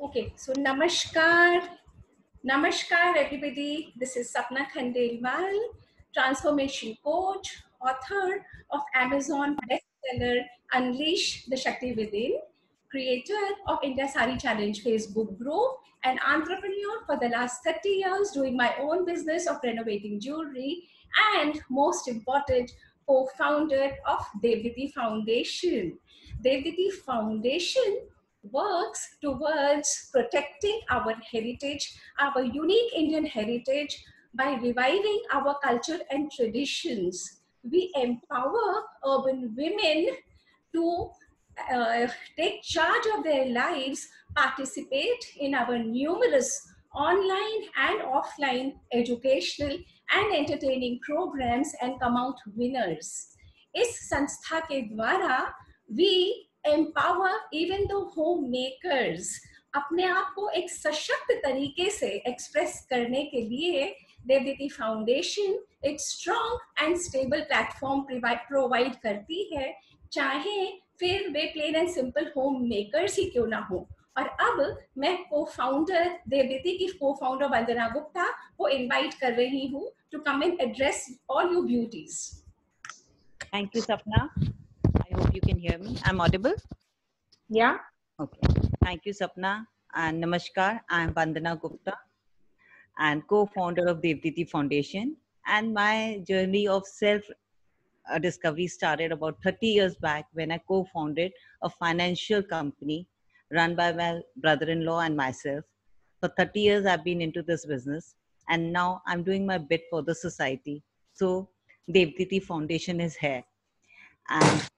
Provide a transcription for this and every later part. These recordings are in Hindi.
Okay, so namaskar. Namaskar, everybody. This is Sapna Khandelwal, transformation coach, author of Amazon bestseller Unleash the Shakti Within, creator of India Sari Challenge Facebook group, and entrepreneur for the last 30 years doing my own business of renovating jewelry, and most important, co-founder of Devditi Foundation. Devditi Foundation works towards protecting our heritage, our unique Indian heritage by reviving our culture and traditions. We empower urban women to uh, take charge of their lives, participate in our numerous online and offline educational and entertaining programs and come out winners. इस संस्था के द्वारा we empower even the homemakers अपने आप को एक सशक्त तरीके से एक्सप्रेस करने के लिए देवदीति फाउंडेशन एक strong and stable platform provide करती है, चाहे फिर वे plain and simple home makers ही क्यों ना हो और अब मैं को फाउंडर देवदीति की को फाउंडर वंदना गुप्ता को इनवाइट कर रही हूँ to come and address all you beauties thank you Sapna. Hear me. I'm audible? Yeah. Okay. Thank you, Sapna. And Namaskar. I'm Vandana Gupta and co-founder of Devditi Foundation. And my journey of self uh, discovery started about 30 years back when I co-founded a financial company run by my brother-in-law and myself. For 30 years, I've been into this business, and now I'm doing my bit for the society. So Devditi Foundation is here. And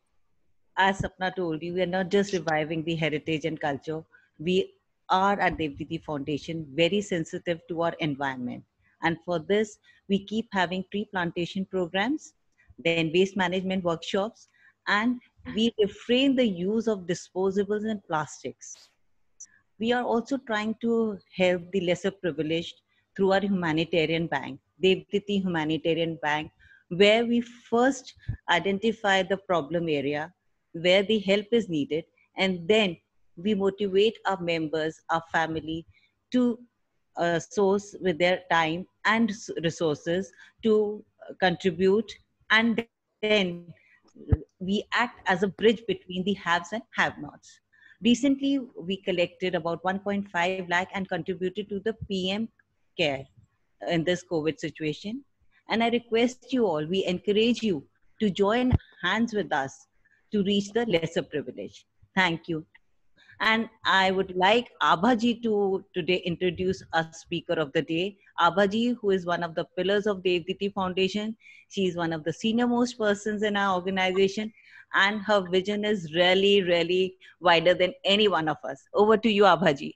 as Sapna told you, we are not just reviving the heritage and culture. We are at Devditi Foundation very sensitive to our environment. And for this, we keep having tree plantation programs, then waste management workshops, and we refrain the use of disposables and plastics. We are also trying to help the lesser privileged through our humanitarian bank, Devditi Humanitarian Bank, where we first identify the problem area where the help is needed and then we motivate our members our family to uh, source with their time and resources to contribute and then we act as a bridge between the haves and have nots recently we collected about 1.5 lakh and contributed to the pm care in this covid situation. And I request you all, we encourage you to join hands with us to reach the lesser privilege. Thank you. And I would like Abhaji to today introduce a speaker of the day. Abhaji, who is one of the pillars of the Devditi Foundation. She is one of the senior most persons in our organization and her vision is really, really wider than any one of us. Over to you, Abhaji.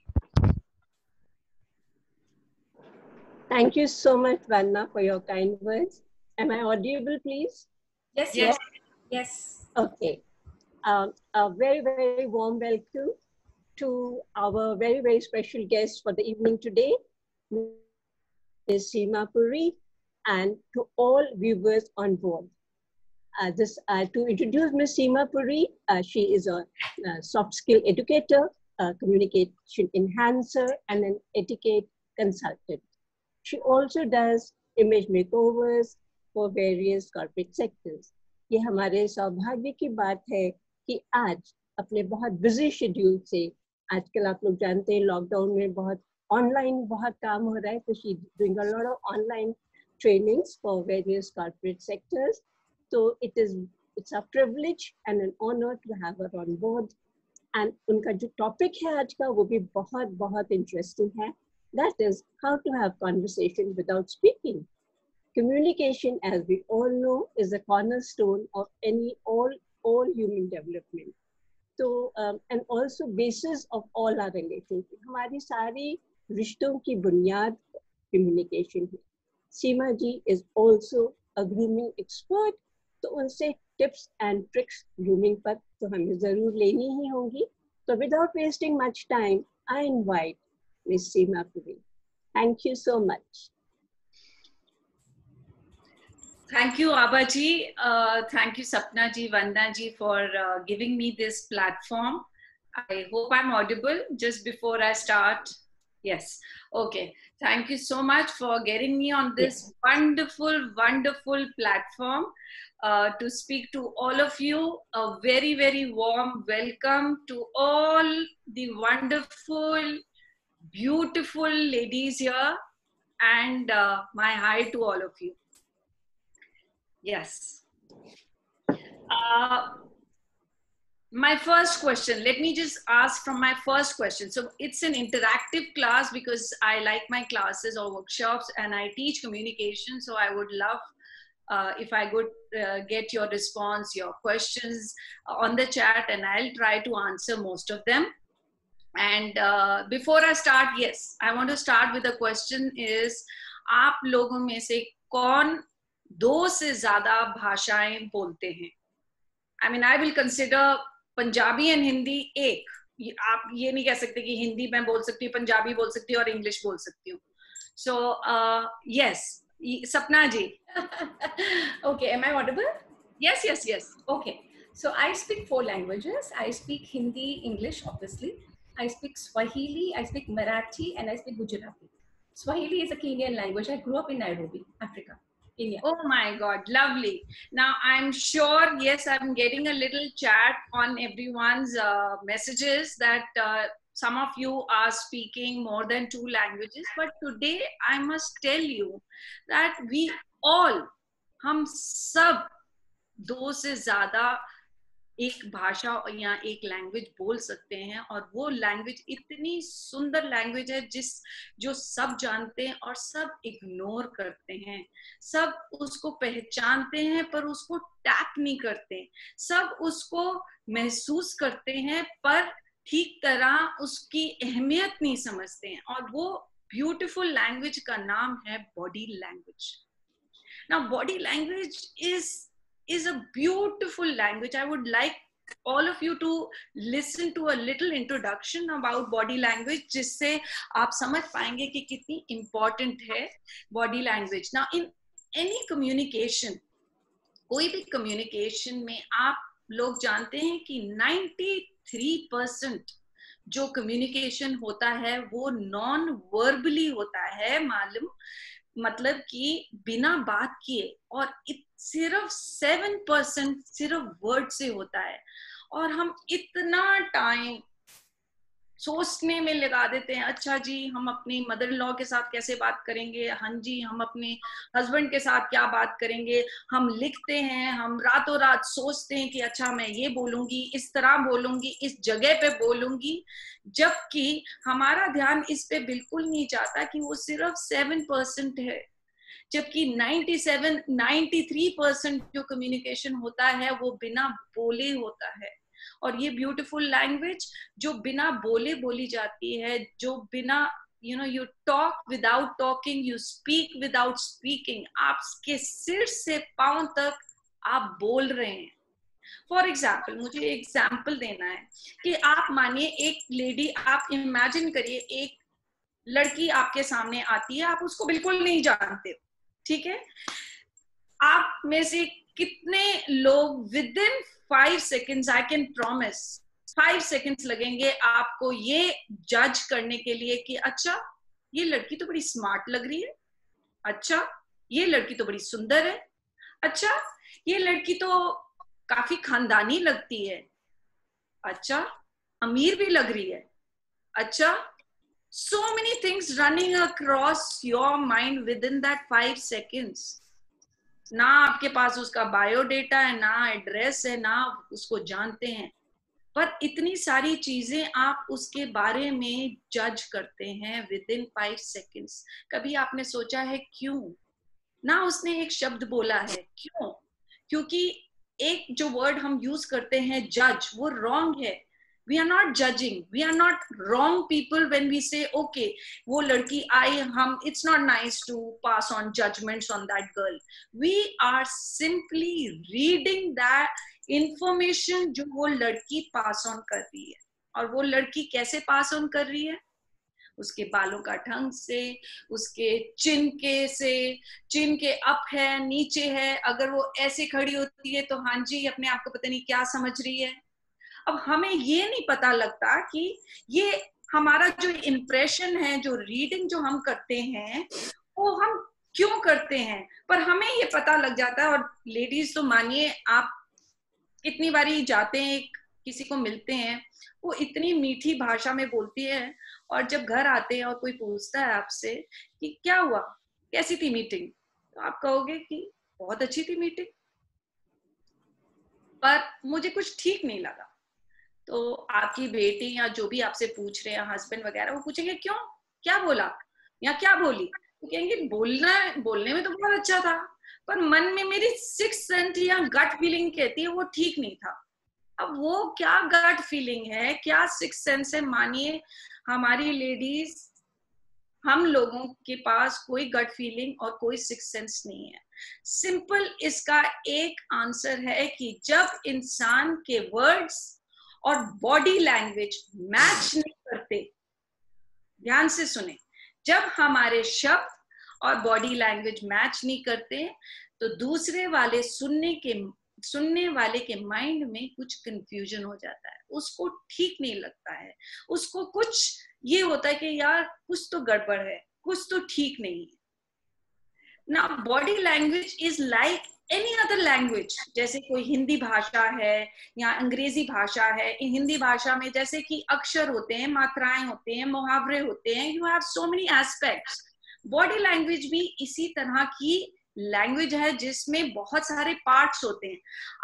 Thank you so much, Vanna, for your kind words. Am I audible, please? Yes, yes, yes. Okay Um, a very, very warm welcome to our very, very special guest for the evening today, Ms. Seema Puri, and to all viewers on board. Uh, this, uh, to introduce Ms. Seema Puri, uh, she is a, a soft skill educator, a communication enhancer, and an etiquette consultant. She also does image makeovers for various corporate sectors. ये हमारे सौभाग्य की बात है कि आज अपने बहुत बिज़ी शेड्यूल से आजकल आप लोग जानते हैं लॉकडाउन में बहुत ऑनलाइन बहुत काम हो रहा है तो she doing online trainings for various corporate sectors तो it is it's a privilege and an honour to have her on board and उनका जो टॉपिक है आज का, वो भी बहुत बहुत इंटरेस्टिंग है. That is how to have conversation without speaking communication as we all know is a corner stone of any all all human development. So um, and also basis of all our relationship. हमारी सारी रिश्तों की बुनियाद communication है. सीमा जी is also a grooming expert. तो उनसे tips and tricks grooming पर तो हमें जरूर लेनी ही होंगी. So without wasting much time, I invite Ms. Seema Puri. Thank you so much. Thank you, Abaji. Uh, thank you, Sapna ji, Vanda ji, for uh, giving me this platform. I hope I'm audible just before I start. Yes. Okay. Thank you so much for getting me on this wonderful, wonderful platform uh, to speak to all of you. A very, very warm welcome to all the wonderful, beautiful ladies here, and uh, my hi to all of you. Yes. Uh, my first question let me just ask from my first question so it's an interactive class because i like my classes or workshops and i teach communication so i would love uh, if i could uh, get your response your questions on the chat and i'll try to answer most of them and uh, before i start yes i want to start with a question is आप लोगों में से कौन दो से ज़्यादा भाषाएँ बोलते हैं। I mean I will consider Punjabi and Hindi एक। आप ये नहीं कह सकते कि हिंदी मैं बोल सकती हूँ पंजाबी बोल सकती हूँ और इंग्लिश बोल सकती हूँ। So uh, yes Sapna ji. Okay am I audible yes yes yes okay so I speak four languages I speak Hindi English obviously I speak Swahili I speak Marathi and I speak Gujarati Swahili is a Kenyan language I grow up in Nairobi Africa Oh my God, lovely. Now I'm sure, yes, I'm getting a little chat on everyone's uh, messages that uh, some of you are speaking more than two languages, but today I must tell you that we all, hum sab, do se zada. एक भाषा या एक लैंग्वेज बोल सकते हैं और वो लैंग्वेज इतनी सुंदर लैंग्वेज है जिस, जो सब जानते हैं और सब इग्नोर करते हैं। सब उसको पहचानते हैं पर उसको टैप नहीं करते। सब उसको महसूस करते हैं पर ठीक तरह उसकी अहमियत नहीं समझते हैं और वो ब्यूटीफुल लैंग्वेज का नाम है बॉडी लैंग्वेज ना body language is is a beautiful language i would like all of you to listen to a little introduction about body language जिससे आप समझ पाएँगे कि कितनी important है body language now in any communication कोई भी communication में आप लोग जानते हैं कि 93% जो कम्युनिकेशन होता है वो नॉन वर्बली होता है मालूम मतलब कि बिना बात किए और सिर्फ़ सेवन परसेंट सिर्फ़ वर्ड से होता है। और हम इतना टाइम सोचने में लगा देते हैं अच्छा जी, हम अपनी मदर लॉ के साथ कैसे बात करेंगे? हाँ जी, हम अपने हस्बैंड के साथ क्या बात करेंगे? हम लिखते हैं, हम रातों रात सोचते हैं कि अच्छा मैं ये बोलूँगी, इस तरह बोलूँगी, इस जगह पे बोलूँगी। जबकि हमारा ध्यान इस पे बिल्कुल नहीं चाहता कि वो सिर्फ़ सेवन परसेंट है। जबकि 97 93 परसेंट जो कम्युनिकेशन होता है, वो बिना बोले होता है। और ये ब्यूटीफुल लैंग्वेज जो बिना बोले बोली जाती है, जो बिना you know you talk without talking you speak without speaking आपके सिर से पाँव तक आप बोल रहे हैं। फॉर एग्ज़ाम्पल मुझे एग्ज़ाम्पल देना है कि आप मानिए एक लेडी आप इमेजिन करिए एक लड़की आपके सामने आती है, आप उसको बिल्कुल नहीं जानते, ठीक है? आप में से कितने लोग within five seconds I can promise five seconds लगेंगे आपको ये जज करने के लिए कि अच्छा ये लड़की तो बड़ी स्मार्ट लग रही है अच्छा ये लड़की तो बड़ी सुंदर है अच्छा ये लड़की तो काफ़ी खानदानी लगती है अच्छा अमीर भी लग रही है अच्छा so many things running across your mind within that five seconds. ना आपके पास उसका बायोडेटा है, ना एड्रेस है, ना उसको जानते हैं। पर इतनी सारी चीज़ें आप उसके बारे में जज करते हैं विद इन फाइव सेकेंड्स कभी आपने सोचा है क्यों? ना उसने एक शब्द बोला है, क्यों? क्योंकि एक जो वर्ड हम यूज़ करते हैं जज वो रॉन्ग है। We are not judging we are not wrong people when we say okay wo ladki I hum it's not nice to pass on judgments on that girl we are simply reading that information जो वो लड़की पास ऑन कर रही है और वो लड़की कैसे पास ऑन कर रही है उसके बालों का ढंग से उसके चिन के से चिन के अप है नीचे है अगर वो ऐसे खड़ी होती है तो हाँ जी अपने आप को पता नहीं क्या समझ रही है अब हमें ये नहीं पता लगता कि ये हमारा जो इम्प्रेशन है, जो रीडिंग जो हम करते हैं, वो हम क्यों करते हैं? पर हमें ये पता लग जाता है और लेडीज़ तो मानिए, आप कितनी बारी जाते हैं, किसी को मिलते हैं, वो इतनी मीठी भाषा में बोलती है और जब घर आते हैं और कोई पूछता है आपसे कि क्या हुआ? कैसी थी मीटिंग तो आप कहोगे कि बहुत अच्छी थी मीटिंग पर मुझे कुछ ठीक नहीं लगा। तो आपकी बेटी या जो भी आपसे पूछ रहे हैं हस्बैंड वगैरह, वो पूछेंगे, क्यों? क्या बोला? या क्या बोली? तो कहेंगे, बोलना बोलने में तो बहुत अच्छा था, पर मन में मेरी सिक्स सेंट या गट फीलिंग कहती है, वो ठीक नहीं था। अब वो क्या गट फीलिंग है? क्या सिक्स सेंस है? मानिए, हमारी लेडीज़ हम लोगों के पास कोई गट फीलिंग और कोई सिक्स सेंस नहीं है। सिंपल इसका एक आंसर है कि जब इंसान के वर्ड्स और बॉडी लैंग्वेज मैच नहीं करते। ध्यान से सुने। जब हमारे शब्द और बॉडी लैंग्वेज मैच नहीं करते तो दूसरे वाले सुनने के, सुनने वाले के माइंड में कुछ कंफ्यूजन हो जाता है। उसको ठीक नहीं लगता है। उसको कुछ ये होता है कि यार, कुछ तो गड़बड़ है, कुछ तो ठीक नहीं है। ना body language is like any other language जैसे कोई हिंदी भाषा है या अंग्रेज़ी भाषा है हिंदी भाषा में जैसे कि अक्षर होते हैं, मात्राएँ होते हैं, मुहावरे होते हैं you have so many aspects body language भी इसी तरह की लैंग्वेज है जिसमें बहुत सारे पार्ट्स होते हैं।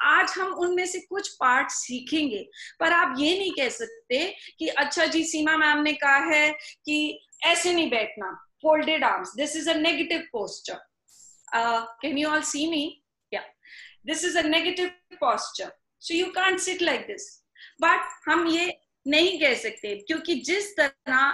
आज हम उनमें से कुछ पार्ट सीखेंगे, पर आप ये नहीं कह सकते कि अच्छा जी, सीमा मैम ने कहा है कि ऐसे नहीं बैठना folded arms this is a negative can you all see me या this is a negative posture so you can't sit like this but हम ये नहीं कह सकते क्योंकि जिस तरह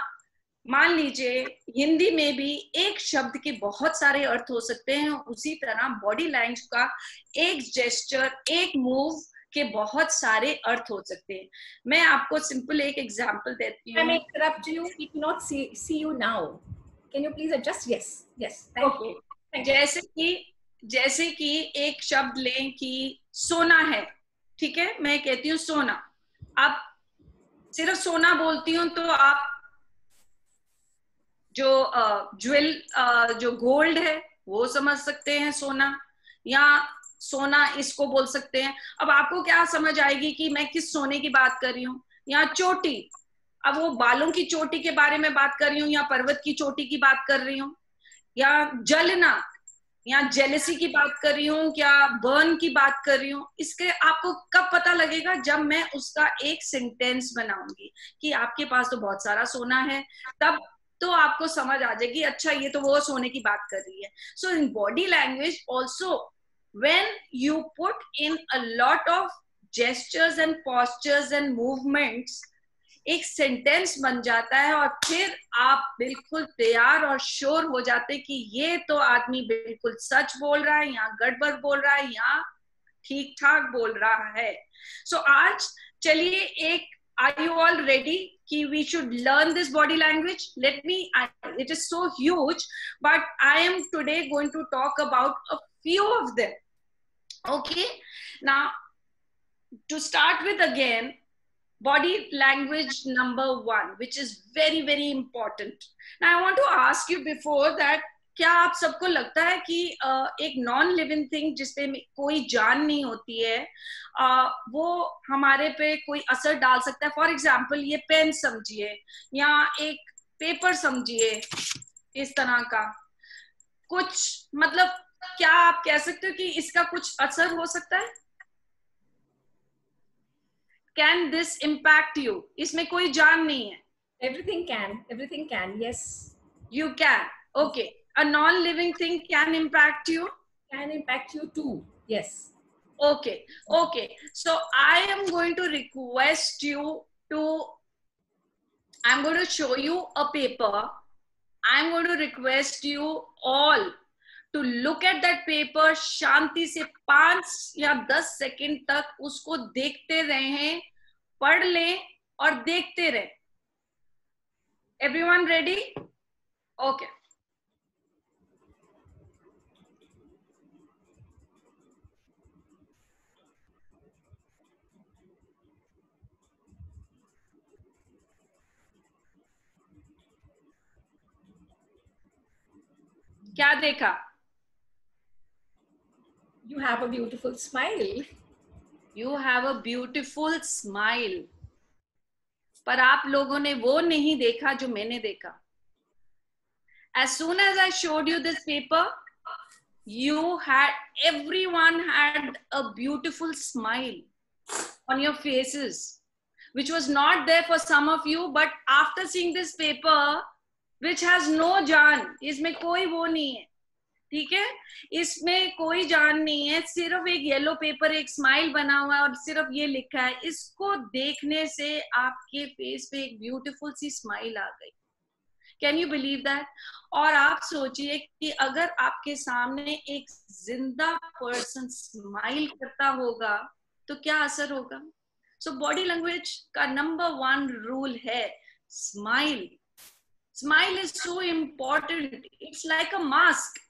मान लीजिए हिंदी में भी एक शब्द के बहुत सारे अर्थ हो सकते हैं उसी तरह बॉडी लैंग्वेज का एक जेस्टर एक मूव के बहुत सारे अर्थ हो सकते हैं। मैं आपको सिंपल एक एग्जांपल देती हूँ। Interrupt you. We cannot see see you now. Can you please adjust? Yes yes thank okay. you. जैसे कि जैसे कि एक शब्द लें कि सोना है, ठीक है? मैं कहती हूँ सोना। अब सिर्फ़ सोना बोलती हूँ तो आप जो ज्वेल जो गोल्ड है, वो समझ सकते हैं सोना, या सोना इसको बोल सकते हैं। अब आपको क्या समझ आएगी कि मैं किस सोने की बात कर रही हूँ? या चोटी? अब वो बालों की चोटी के बारे में बात कर रही हूँ या पर्वत की चोटी की बात कर रही हूँ? या जलना या जेलसी की बात कर रही हूँ, क्या बर्न की बात कर रही हूँ, इसके आपको कब पता लगेगा जब मैं उसका एक सेंटेंस बनाऊँगी कि आपके पास तो बहुत सारा सोना है, तब तो आपको समझ आ जाएगी अच्छा ये तो वो सोने की बात कर रही है। So in body language also when you put in a lot of gestures and postures and movements एक सेंटेंस बन जाता है और फिर आप बिल्कुल तैयार और श्योर हो जाते कि ये तो आदमी बिल्कुल सच बोल रहा है या गड़बड़ बोल रहा है या ठीक ठाक बोल रहा है। सो so, आज चलिए एक आर यू ऑल रेडी कि we should learn this body language let me it is so huge but I am today going to talk about a few of them okay ना to start with again body language number 1 which is very very important. Now, i want to ask you before that, क्या आप सबको लगता है कि एक नॉन लिविंग थिंग जिसपे कोई जान नहीं होती है वो हमारे पे कोई असर डाल सकता है? फॉर एग्ज़ाम्पल ये पेन समझिए, या एक पेपर समझिए, इस तरह का। कुछ मतलब क्या आप कह सकते हो कि इसका कुछ असर हो सकता है? कैन दिस इम्पैक्ट यू इसमें कोई जान नहीं है everything can everything can yes you can okay a non-living thing can impact you? Can impact you too, yes. Okay, okay. So I am going to request you to, I'm going to show you a paper. I'm going to request you all to look at that paper शांति से पाँच या दस सेकेंड तक उसको देखते रहे पढ़ ले और देखते रहे। एवरीवन रेडी ओके क्या देखा? You have a beautiful smile. You have a beautiful smile पर आप लोगों ने वो नहीं देखा जो मैंने देखा as soon as I showed you this paper you had everyone had a beautiful smile on your faces which was not there for some of you but after seeing this paper which has no jaan इसमें कोई वो नहीं है ठीक है? इसमें कोई जान नहीं है, सिर्फ़ एक येलो पेपर एक स्माइल बना हुआ है और सिर्फ़ ये लिखा है। इसको देखने से आपके फेस पे एक ब्यूटीफुल सी स्माइल आ गई। कैन यू बिलीव दैट और आप सोचिए कि अगर आपके सामने एक ज़िंदा पर्सन स्माइल करता होगा तो क्या असर होगा? सो बॉडी लैंग्वेज का नंबर वन रूल है smile smile is so important it's like a mask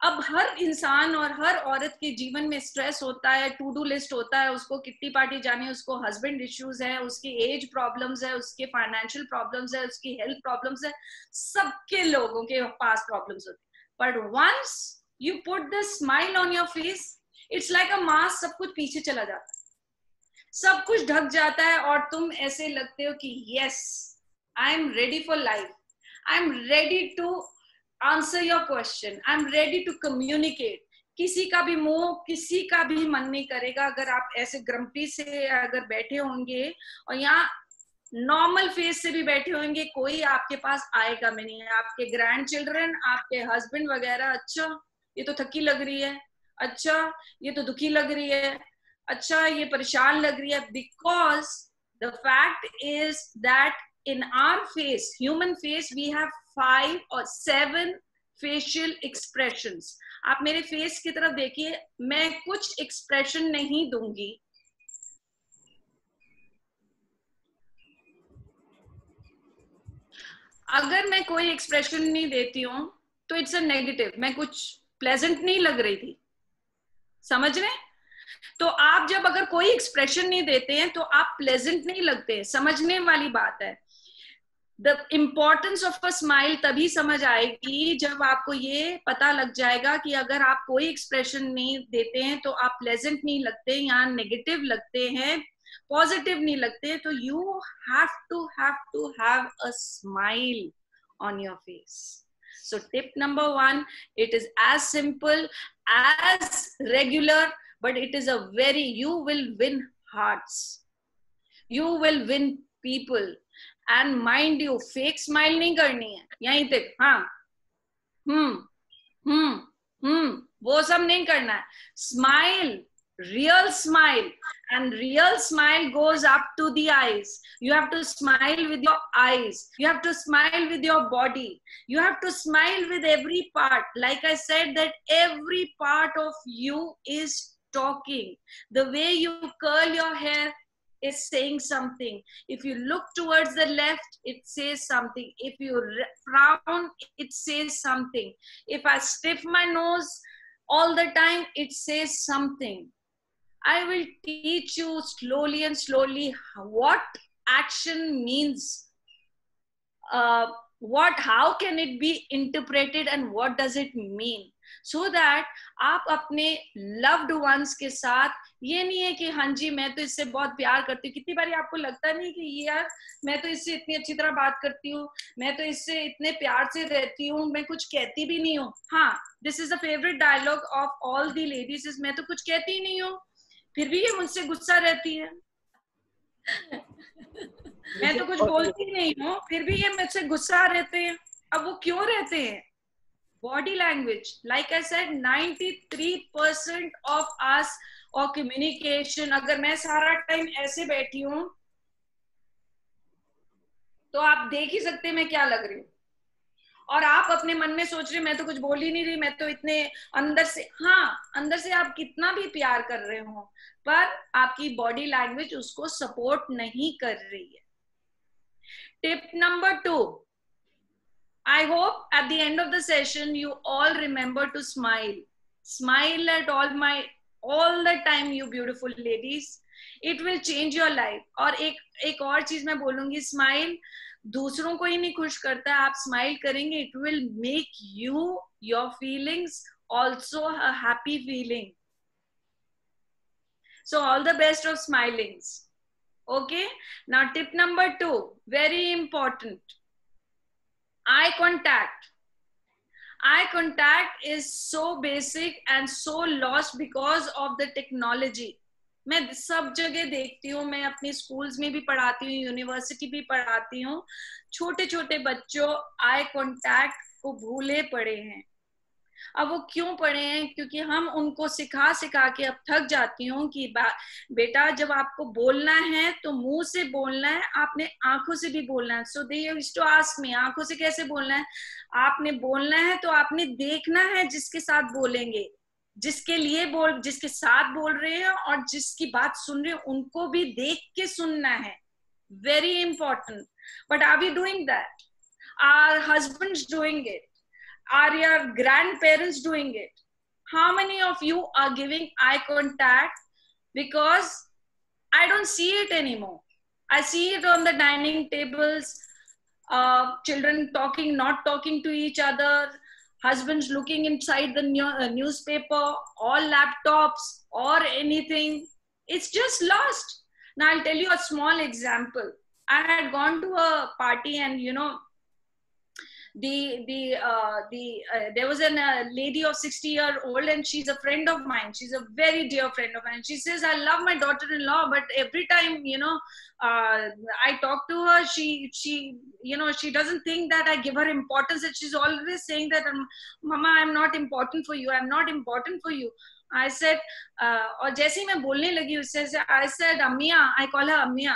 अब हर इंसान और हर औरत के जीवन में स्ट्रेस होता है टू डू लिस्ट होता है, उसको किट्टी पार्टी जाने, उसको हस्बैंड इश्यूज़ है, उसकी एज प्रॉब्लम्स है, उसके फाइनेंशियल प्रॉब्लम्स है, उसकी हेल्थ प्रॉब्लम्स है, सबके लोगों के पास प्रॉब्लम्स होती but once you put the smile on your face it's like a mask सब कुछ पीछे चला जाता है। सब कुछ ढक जाता है और तुम ऐसे लगते हो कि yes I am ready for life I am ready to answer your question I am ready to communicate किसी का भी मुँह, किसी का भी मन नहीं करेगा अगर आप ऐसे ग्रम्पी से अगर बैठे होंगे और यहाँ नॉर्मल फेस से भी बैठे होंगे, कोई आपके पास आएगा भी नहीं। आपके ग्रैंड चिल्ड्रन आपके हस्बैंड वगैरह अच्छा ये तो थकी लग रही है। अच्छा ये तो दुखी लग रही है। अच्छा ये परेशान लग रही है। Because the fact is that in our face, human face, we have five or seven facial expressions. आप मेरे फेस की तरफ़ देखिए मैं कुछ एक्सप्रेशन नहीं दूँगी। अगर मैं कोई एक्सप्रेशन नहीं देती हूँ तो इट्स अ नेगेटिव मैं कुछ प्लेजेंट नहीं लग रही थी। समझ रहे तो आप जब अगर कोई एक्सप्रेशन नहीं देते हैं तो आप प्लेजेंट नहीं लगते समझने वाली बात है। The importance of a smile तभी समझ आएगी जब आपको ये पता लग जाएगा कि अगर आप कोई एक्सप्रेशन नहीं देते हैं तो आप प्लेजेंट नहीं लगते या नेगेटिव लगते हैं पॉजिटिव नहीं लगते तो you have to have to have a smile on your face so tip number one it is as simple as regular but it is a very you will win hearts. You will win people. And mind you fake smile नहीं करनी है। यहीं तक हाँ। हम्म। हम्म। हम्म। वो सब नहीं करना है। Smile real smile and real smile goes up to the eyes you have to smile with your eyes you have to smile with your body you have to smile with every part like I said that every part of you is talking the way you curl your hair is saying something. If you look towards the left, it says something. If you frown, it says something. If I stiff my nose all the time, it says something. I will teach you slowly and slowly what action means. Uh, what how can it be interpreted and what does it mean so that आप अपने loved ones के साथ ये नहीं है कि हाँ जी मैं तो इससे बहुत प्यार करती हूँ। कितनी बार आपको लगता नहीं कि यार मैं तो इससे इतनी अच्छी तरह बात करती हूँ मैं तो इससे इतने प्यार से रहती हूँ मैं कुछ कहती भी नहीं हूँ। हाँ this is the favourite dialogue of all the ladies is मैं तो कुछ कहती ही नहीं हूँ। फिर भी ये मुझसे गुस्सा रहती है। मैं तो कुछ बोलती नहीं हूँ फिर भी ये मुझसे गुस्सा रहते हैं। अब वो क्यों रहते हैं? Body language like I said 93 percent of as our communication अगर मैं सारा टाइम ऐसे बैठी हूँ तो आप देख ही सकते हैं मैं क्या लग रही हूँ। और आप अपने मन में सोच रहे मैं तो कुछ बोल ही नहीं रही, मैं तो इतने अंदर से हाँ अंदर से आप कितना भी प्यार कर रहे हो, पर आपकी बॉडी लैंग्वेज उसको सपोर्ट नहीं कर रही है। Tip number two I hope at the end of the session you all remember to smile. Smile at all my all the time, you beautiful ladies. It will change your life और एक एक और चीज़ मैं बोलूँगी स्माइल दूसरों को ही नहीं खुश करता है आप स्माइल करेंगे it will make you your feelings also happy feeling so all the best of smilings okay now tip number two very important eye contact eye contact is so basic and so lost because of the technology मैं सब जगह देखती हूँ मैं अपनी स्कूल्स में भी पढ़ाती हूँ यूनिवर्सिटी भी पढ़ाती हूँ छोटे छोटे बच्चों आई कांटेक्ट को भूले पड़े हैं अब वो क्यों पढ़े हैं? क्योंकि हम उनको सिखा सिखा के अब थक जाती हूँ कि बेटा जब आपको बोलना है तो मुँह से बोलना है, आपने आँखों से भी बोलना है। सो दे टू आस्क मी आँखों से कैसे बोलना है? आपने बोलना है तो आपने देखना है जिसके साथ बोलेंगे, जिसके लिए बोल, जिसके साथ बोल रहे हैं और जिसकी बात सुन रहे हैं, उनको भी देख के सुनना है। Very important but are we doing that are husband doing it are your grandparents doing it. How many of you are giving eye contact because i don't see it anymore? I see it on the dining tables uh, children talking not talking to each other husbands looking inside the new, uh, newspaper or laptops or anything. It's just lost. Now i'll tell you a small example. I had gone to a party and you know the the uh, the uh, there was a uh, lady of 60 year old and she's a friend of mine she's a very dear friend of mine she says i love my daughter-in-law but every time you know uh, i talk to her she she you know she doesn't think that i give her importance and she's always saying that um, mama i'm not important for you i'm not important for you i said uh, और जैसे ही मैं बोलने लगी उससे I said अम्मिया I call her Ammiya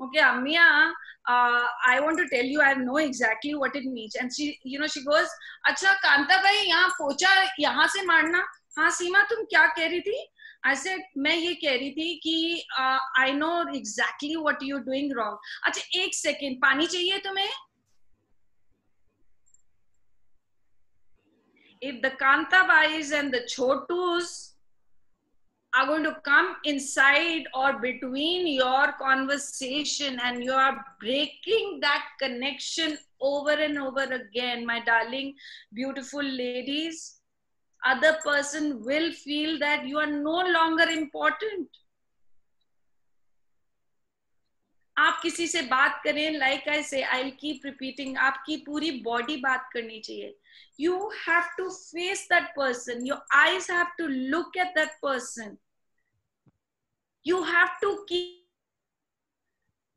okay Ammiya uh, I want to tell you, I know exactly what it means. And she, you know, she goes, अच्छा कांता भाई यहाँ पोचा यहाँ से मारना हाँ सीमा तुम क्या कह रही थी I said मैं ये कह रही थी कि uh, I know exactly what you're doing wrong. अच्छा एक सेकेंड पानी चाहिए तुम्हें If the Kantabais and the Chotus are going to come inside or between your conversation and you are breaking that connection over and over again my darling beautiful ladies other person will feel that you are no longer important आप किसी से बात करें like I say I keep repeating आपकी पूरी बॉडी बात करनी चाहिए you have to face that person your eyes have to look at that person you have to keep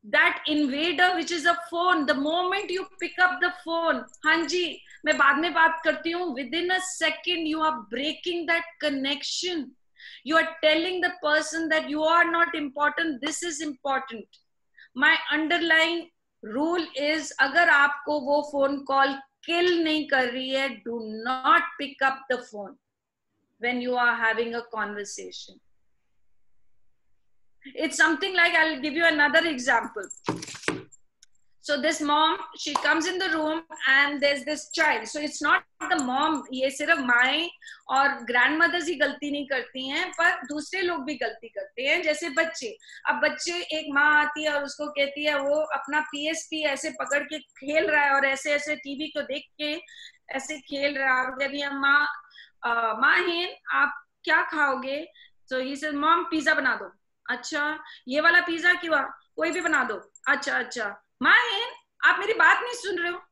that invader which is a phone the moment you pick up the phone hanji मैं बाद में बात करती हूँ within a second you are breaking that connection you are telling the person that you are not important this is important my underlying rule is अगर आपको वो phone call kill नहीं कर रही है do not pick up the phone when you are having a conversation it's something like i'll give you another example. So this mom, she comes in the room and there's this child. So it's not the mom, ये सिर्फ़ माए और मदर्स ही गलती नहीं करती हैं, पर दूसरे लोग भी गलती करते हैं, जैसे बच्चे। अब बच्चे एक माँ आती है और उसको कहती है, वो अपना पीएसपी ऐसे पकड़ के खेल रहा है और ऐसे ऐसे टीवी को देख के ऐसे खेल रहा है। और कहती है माँ माँ हेन आप क्या खाओगे? तो ये से मॉम, पिज्जा बना दो। अच्छा ये वाला पिज्जा क्यों कोई भी बना दो। अच्छा अच्छा। माहिन, आप मेरी बात नहीं सुन रहे हो?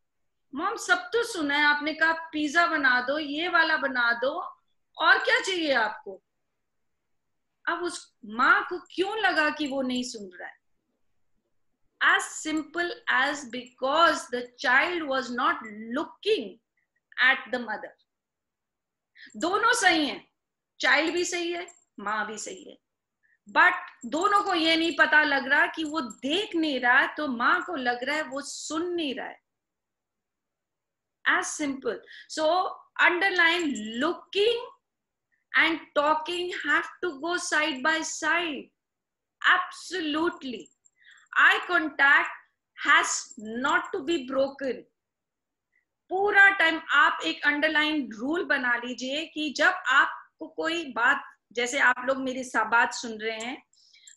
मोम, सब तो सुना है। आपने कहा पिज्जा बना दो, ये वाला बना दो। और क्या चाहिए आपको? अब उस माँ को क्यों लगा कि वो नहीं सुन रहा है? As simple as because the child was not looking at the mother दोनों सही है। चाइल्ड भी सही है, माँ भी सही है। बट दोनों को ये नहीं पता लग रहा कि वो देख नहीं रहा है तो माँ को लग रहा है वो सुन नहीं रहा है। As simple so underline looking and talking have to go side by side absolutely eye contact has not to be broken पूरा टाइम आप एक अंडरलाइन रूल बना लीजिए कि जब आपको कोई बात जैसे आप लोग मेरी बात सुन रहे हैं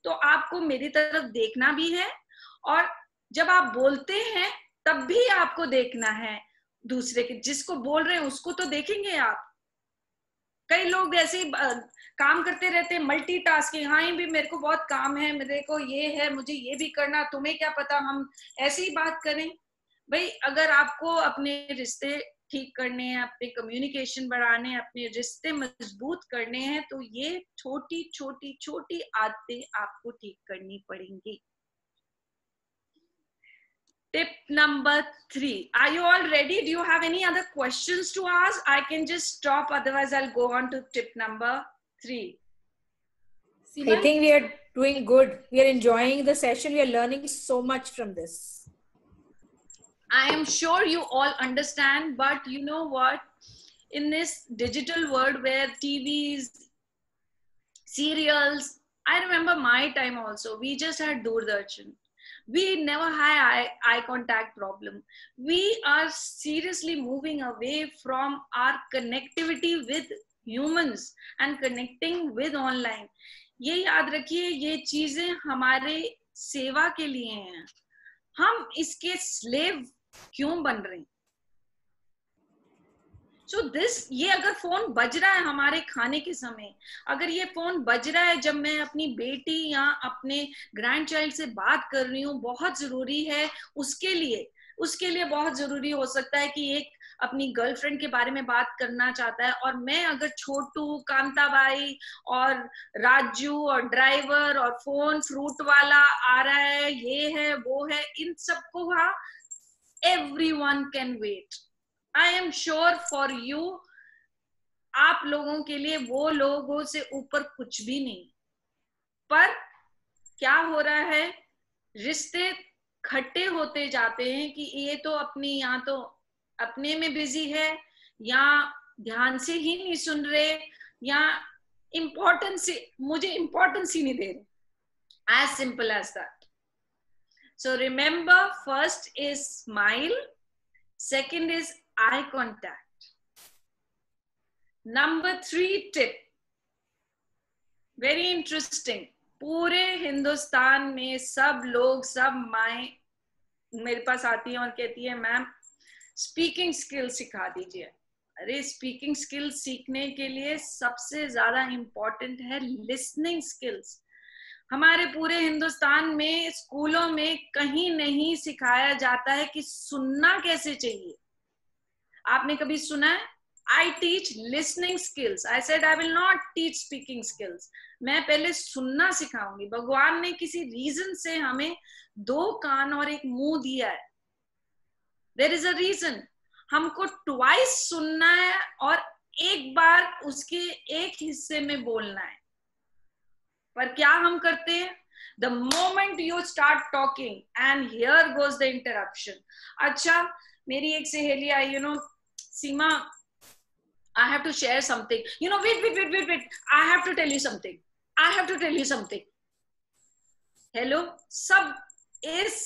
तो आपको मेरी तरफ़ देखना भी है और जब आप बोलते हैं, तब भी आपको देखना है दूसरे के, जिसको बोल रहे हैं, उसको तो देखेंगे आप। कई लोग ऐसे ही काम करते रहते हैं मल्टी टास्किंग हाँ भी मेरे को बहुत काम है, मेरे को ये है, मुझे ये भी करना, तुम्हें क्या पता, हम ऐसी ही बात करें। भाई, अगर आपको अपने रिश्ते ठीक करने हैं अपने कम्युनिकेशन बढ़ाने हैं अपने रिश्ते मज़बूत करने हैं तो ये छोटी छोटी छोटी आदतें आपको ठीक करनी पड़ेंगी tip number three are you all ready do have any other question to आज I can just stop otherwise I go on to tip number three I think we are doing good. We are enjoying the session. We are learning so much from this. I am sure you all understand, but you know what? In this digital world where TVs, serials, I remember my time also, we just had Doordarshan we never had eye, eye contact problem we are seriously moving away from our connectivity with humans and connecting with online ये याद रखिए ये चीजें हमारे सेवा के लिए हैं हम इसके स्लेव क्यों बन रहे? हैं सो so दिस ये अगर फ़ोन बज रहा है हमारे खाने के समय, अगर ये फ़ोन बज रहा है जब मैं अपनी बेटी या अपने ग्रैंड चाइल्ड से बात कर रही हूँ, बहुत ज़रूरी है उसके लिए उसके लिए बहुत ज़रूरी हो सकता है कि एक अपनी गर्लफ्रेंड के बारे में बात करना चाहता है। और मैं अगर छोटू, कांताबाई और राजू और ड्राइवर और फ़ोन फ्रूट वाला आ रहा है, ये है, वो है, इन सबको वहाँ one can wait I am sure for you आप लोगों के लिए वो लोगों से ऊपर कुछ भी नहीं। पर क्या हो रहा है? रिश्ते खट्टे होते जाते हैं कि ये तो अपनी, या तो अपने में बिज़ी है, या ध्यान से ही नहीं सुन रहे, या इंपॉर्टेंस मुझे इंपॉर्टेंस ही नहीं दे रहे। As simple as that so remember first is smile second is eye contact. Number three tip, very interesting. पूरे हिंदुस्तान में सब लोग सब माए मेरे पास आती है और कहती है मैम स्पीकिंग स्किल सिखा दीजिए अरे स्पीकिंग स्किल्स सीखने के लिए सबसे ज़्यादा इंपॉर्टेंट है लिसनिंग स्किल्स हमारे पूरे हिंदुस्तान में, स्कूलों में कहीं नहीं सिखाया जाता है कि सुनना कैसे चाहिए। आपने कभी सुना है? I teach listening skills I said I will not teach speaking skills मैं पहले सुनना सिखाऊँगी। भगवान ने किसी रीजन से हमें दो कान और एक मुँह दिया है। देर इज़ अ रीजन हमको ट्वाइस सुनना है और एक बार उसके एक हिस्से में बोलना है। पर क्या हम करते हैं the moment you start talking and here goes the interruption अच्छा मेरी एक सहेली I you know Seema I have to share something. You know, wait, wait, wait, wait, wait. I have to tell you something. I have to tell you something. Hello सब इस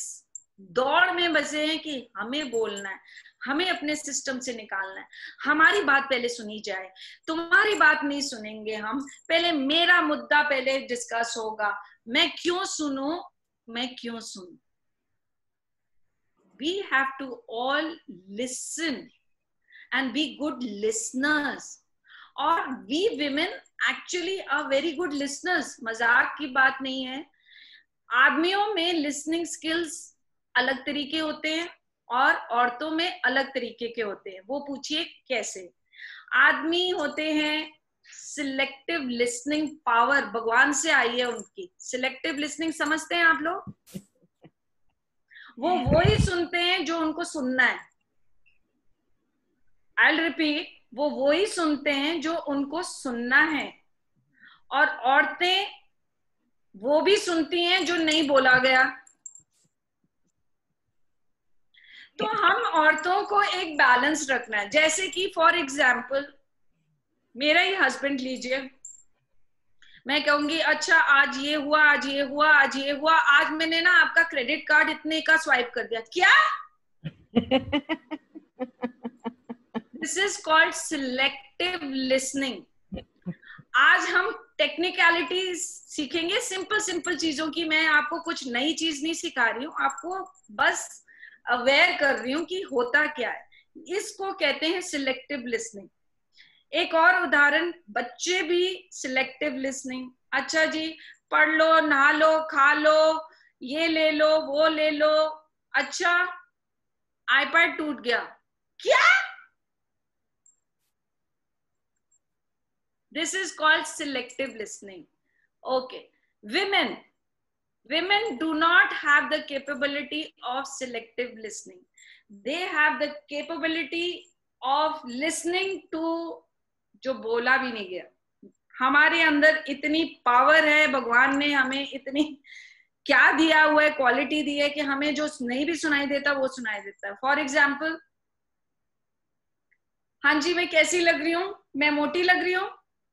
दौड़ में बसे हैं कि हमें बोलना है हमें अपने सिस्टम से निकालना है। हमारी बात पहले सुनी जाए। तुम्हारी बात नहीं सुनेंगे हम। पहले मेरा मुद्दा पहले डिस्कस होगा। मैं क्यों सुनू? मैं क्यों सुनू? We have to all listen and be good listeners. और we women actually are very good listeners मज़ाक की बात नहीं है। आदमियों में listening skills अलग तरीके होते हैं। और औरतों में अलग तरीके के होते हैं। वो पूछिए, कैसे? आदमी होते हैं सिलेक्टिव लिसनिंग पावर भगवान से आई है उनकी। सिलेक्टिव लिसनिंग समझते हैं आप लोग? वो वो ही सुनते हैं जो उनको सुनना है। आई रिपीट वो वो ही सुनते हैं जो उनको सुनना है। और औरतें वो भी सुनती हैं जो नहीं बोला गया। तो हम औरतों को एक बैलेंस रखना है। जैसे कि फॉर एग्ज़ाम्पल मेरा ही हस्बैंड लीजिए। मैं कहूँगी अच्छा आज ये हुआ, आज ये हुआ, आज ये हुआ, आज मैंने ना आपका क्रेडिट कार्ड इतने का स्वाइप कर दिया। क्या? This is called selective listening आज हम टेक्निकलिटीज सीखेंगे सिंपल सिंपल चीज़ों की। मैं आपको कुछ नई चीज़ नहीं सिखा रही हूँ। आपको बस अवेयर कर रही हूँ कि होता क्या है। इसको कहते हैं सिलेक्टिव लिसनिंग एक और उदाहरण, बच्चे भी सिलेक्टिव लिसनिंग अच्छा जी, पढ़ लो, नहा लो, खा लो, ये ले लो, वो ले लो। अच्छा आईपैड टूट गया। क्या? This is called selective listening. Okay women women do not have the capability of selective listening. They have the capability of listening to जो बोला भी नहीं गया। हमारे अंदर इतनी पावर है, भगवान ने हमें इतनी क्या दिया हुआ है क्वालिटी दी है कि हमें जो नहीं भी सुनाई देता, वो सुनाई देता है। फॉर एग्ज़ाम्पल हाँ जी, मैं कैसी लग रही हूँ? मैं मोटी लग रही हूँ?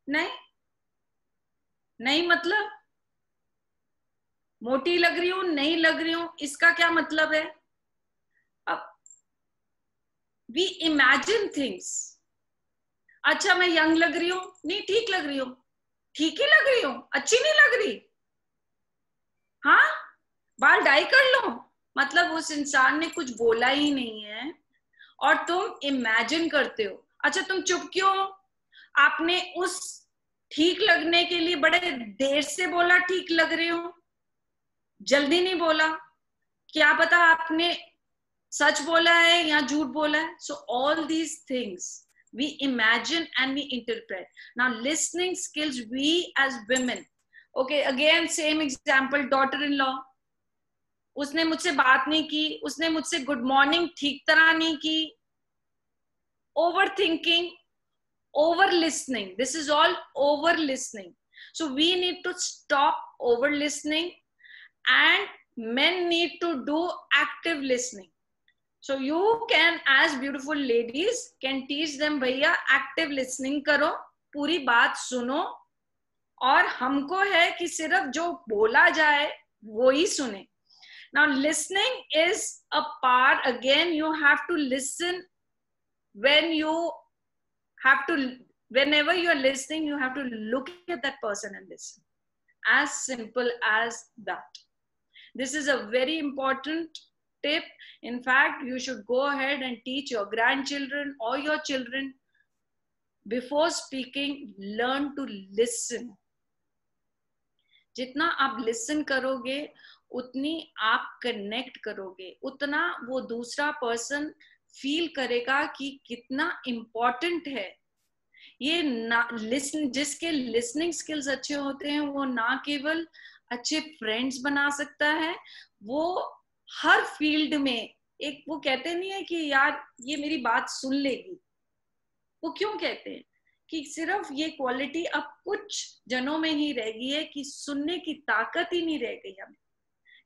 नहीं? नहीं मतलब? मोटी लग रही हूँ, नहीं लग रही हूँ, इसका क्या मतलब है? अब वी इमेजिन थिंग्स अच्छा मैं यंग लग रही हूँ, नहीं, ठीक लग रही हूँ। ठीक ही लग रही हूँ, अच्छी नहीं लग रही। हाँ बाल डाई कर लो? मतलब उस इंसान ने कुछ बोला ही नहीं है, और तुम इमेजिन करते हो। अच्छा तुम चुप क्यों आपने उस ठीक लगने के लिए बड़े देर से बोला, ठीक लग रहे हो। जल्दी नहीं बोला क्या पता आपने सच बोला है या झूठ बोला है so all these things we imagine and we interpret now listening skills we as women okay again same example daughter in law उसने मुझसे बात नहीं की उसने मुझसे गुड मॉर्निंग ठीक तरह नहीं की overthinking over listening this is all over listening so we need to stop over listening and men need to do active listening so you can as beautiful ladies can teach them भैया active listening करो पूरी बात सुनो और हमको है कि सिर्फ़ जो बोला जाए वो ही सुने now listening is a part again you have to listen when you have to whenever you're listening you have to look at that person and listen as simple as that this is a very important tip in fact you should go ahead and teach your grandchildren or your children before speaking learn to listen जितना आप लिसन करोगे उतनी आप कनेक्ट करोगे उतना वो दूसरा पर्सन फील करेगा कि कितना इम्पोर्टेंट है ये ना लिसन जिसके लिसनिंग स्किल्स अच्छे होते हैं वो ना केवल अच्छे फ्रेंड्स बना सकता है। वो हर फ़ील्ड में एक, वो कहते नहीं है कि यार, ये मेरी बात सुन लेगी। वो क्यों कहते हैं? कि सिर्फ़ ये क्वालिटी अब कुछ जनों में ही रह गई है कि सुनने की ताकत ही नहीं रह गई हमें।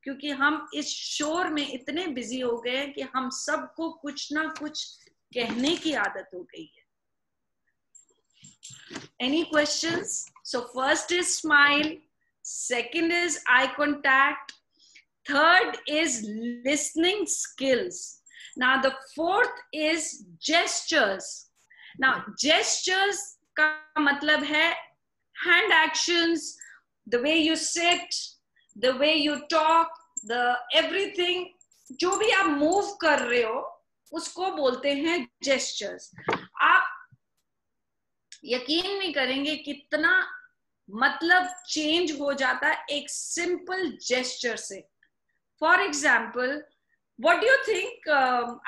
क्योंकि हम इस शोर में इतने बिज़ी हो गए हैं कि हम सबको कुछ ना कुछ कहने की आदत हो गई है। Any questions? So first is smile. Second is eye contact third is listening skills now the fourth is gestures now gestures का मतलब है hand actions the way you sit the way you talk the everything जो भी आप मूव कर रहे हो उसको बोलते हैं जेस्चर्स आप यकीन नहीं करेंगे कितना मतलब चेंज हो जाता है एक सिंपल जेस्टर से। For example what you think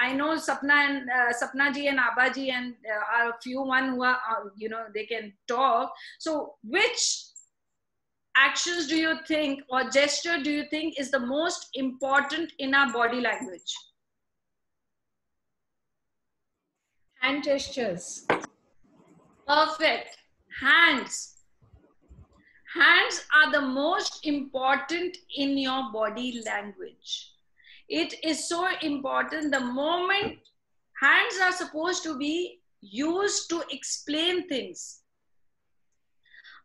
I know Sapna and Sapna ji and Aba ji and are few one you know they can talk so which action do you think or gesture do you think is the most important in our body language and gestures perfect hands hands are the most important in your body language it is so important the moment hands are supposed to be used to explain things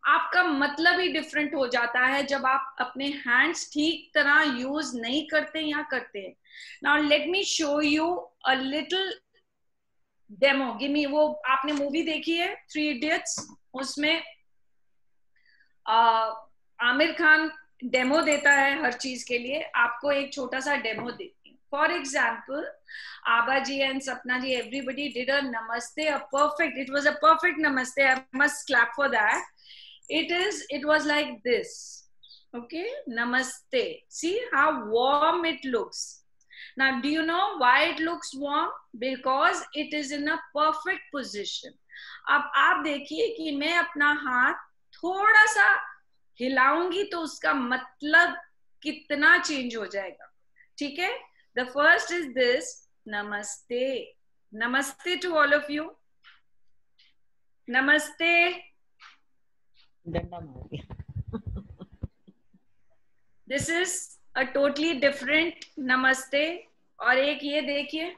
आपका मतलब ही डिफरेंट हो जाता है जब आप अपने हैंड्स ठीक तरह यूज़ नहीं करते या करते हैं now let me show you a little demo give me वो आपने मूवी देखी है थ्री इडियट्स उसमें आमिर खान डेमो देता है हर चीज़ के लिए। आपको एक छोटा सा डेमो देती हूँ। फॉर एग्ज़ाम्पल आबा ji and Sapna ji everybody did a namaste a perfect it was a perfect namaste I must clap for that it is it was like this okay namaste see how warm it looks. Now, do you know why it looks warm? Because it is in a perfect position. अब आप देखिए कि मैं अपना हाथ थोड़ा सा हिलाऊँगी तो उसका मतलब कितना चेंज हो जाएगा। ठीक है? The first is this namaste. Namaste to all of you namaste. This is a totally different namaste. और एक ये देखिए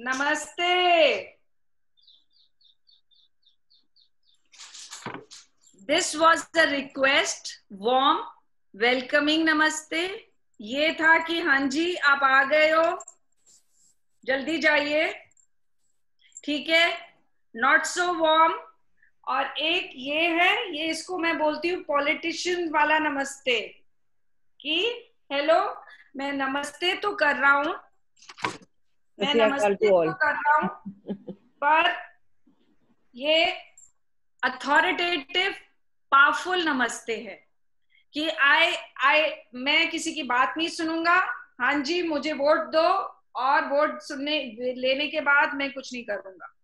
namaste. This was the request warm welcoming namaste ये था कि हाँ जी आप आ गए हो। जल्दी जाइए। ठीक है? नॉट सो वॉर्म और एक ये है ये इसको मैं बोलती हूँ पॉलिटिशियन वाला नमस्ते। कि हेलो मैं नमस्ते तो कर रहा हूँ। मैं नमस्ते तो कर रहा हूँ। पर ये अथॉरिटेटिव पावरफुल नमस्ते है। कि आई आई मैं किसी की बात नहीं सुनूँगा। हाँ जी, मुझे वोट दो और वोट सुनने, लेने के बाद मैं कुछ नहीं करूँगा।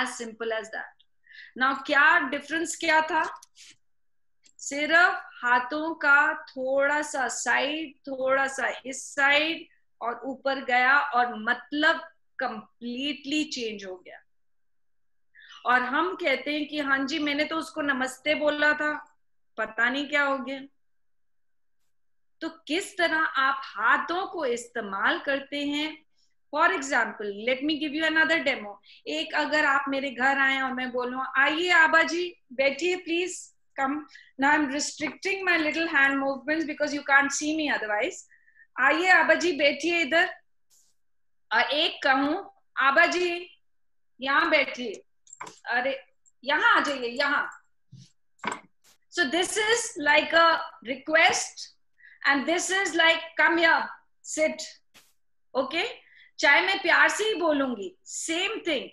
As simple as that now क्या डिफरेंस क्या था? सिर्फ़ हाथों का थोड़ा सा साइड थोड़ा सा इस साइड और ऊपर गया और मतलब कंप्लीटली चेंज हो गया। और हम कहते हैं कि हाँ जी, मैंने तो उसको नमस्ते बोला था। पता नहीं क्या हो गया। तो किस तरह आप हाथों को इस्तेमाल करते हैं? For example let me give you another demo एक अगर आप मेरे घर आए और मैं बोलूँ, आइए आबा जी, बैठिए please come. Now am restricting my little hand movements because you can't see me otherwise आइए आबा जी, बैठिए इधर। और एक कहूँ, आबा जी, यहाँ बैठिए। अरे, यहाँ आ जाइए, यहाँ। So this is like a request and this is like come या सिट ओके चाहे मैं प्यार से ही बोलूँगी same thing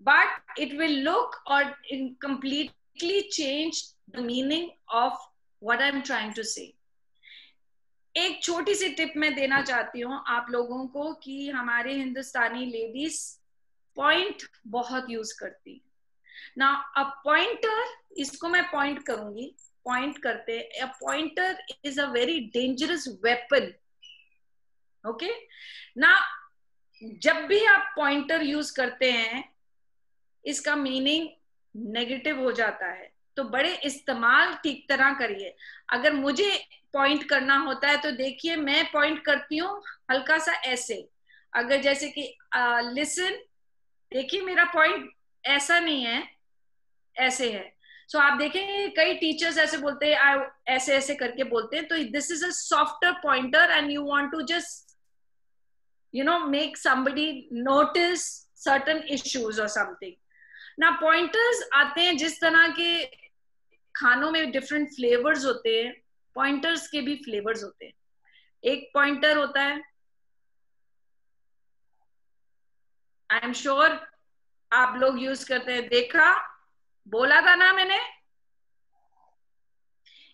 but it will look or in completely change the meaning of what I am trying to say एक छोटी सी टिप मैं देना चाहती हूँ आप लोगों को कि हमारे हिंदुस्तानी लेडीज़ पॉइंट बहुत यूज़ करती ना अ पॉइंटर इसको मैं पॉइंट करूँगी। पॉइंट करते a pointer is a very dangerous weapon okay ना जब भी आप पॉइंटर यूज़ करते हैं, इसका मीनिंग नेगेटिव हो जाता है। तो बड़े इस्तेमाल ठीक तरह करिए। अगर मुझे पॉइंट करना होता है तो देखिए, मैं पॉइंट करती हूँ हल्का सा ऐसे। अगर जैसे कि लिसन देखिए मेरा पॉइंट ऐसा नहीं है ऐसे है। सो so, आप देखेंगे कई टीचर्स ऐसे बोलते हैं आई ऐसे ऐसे करके बोलते हैं। तो this is a softer pointer and you want to just you know make somebody notice certain issues or something ना पॉइंटर्स आते हैं जिस तरह के खानों में डिफरेंट फ्लेवर्स होते हैं पॉइंटर्स के भी फ्लेवर्स होते हैं। एक पॉइंटर होता है आई एम श्योर आप लोग यूज़ करते हैं। देखा? बोला था ना मैंने?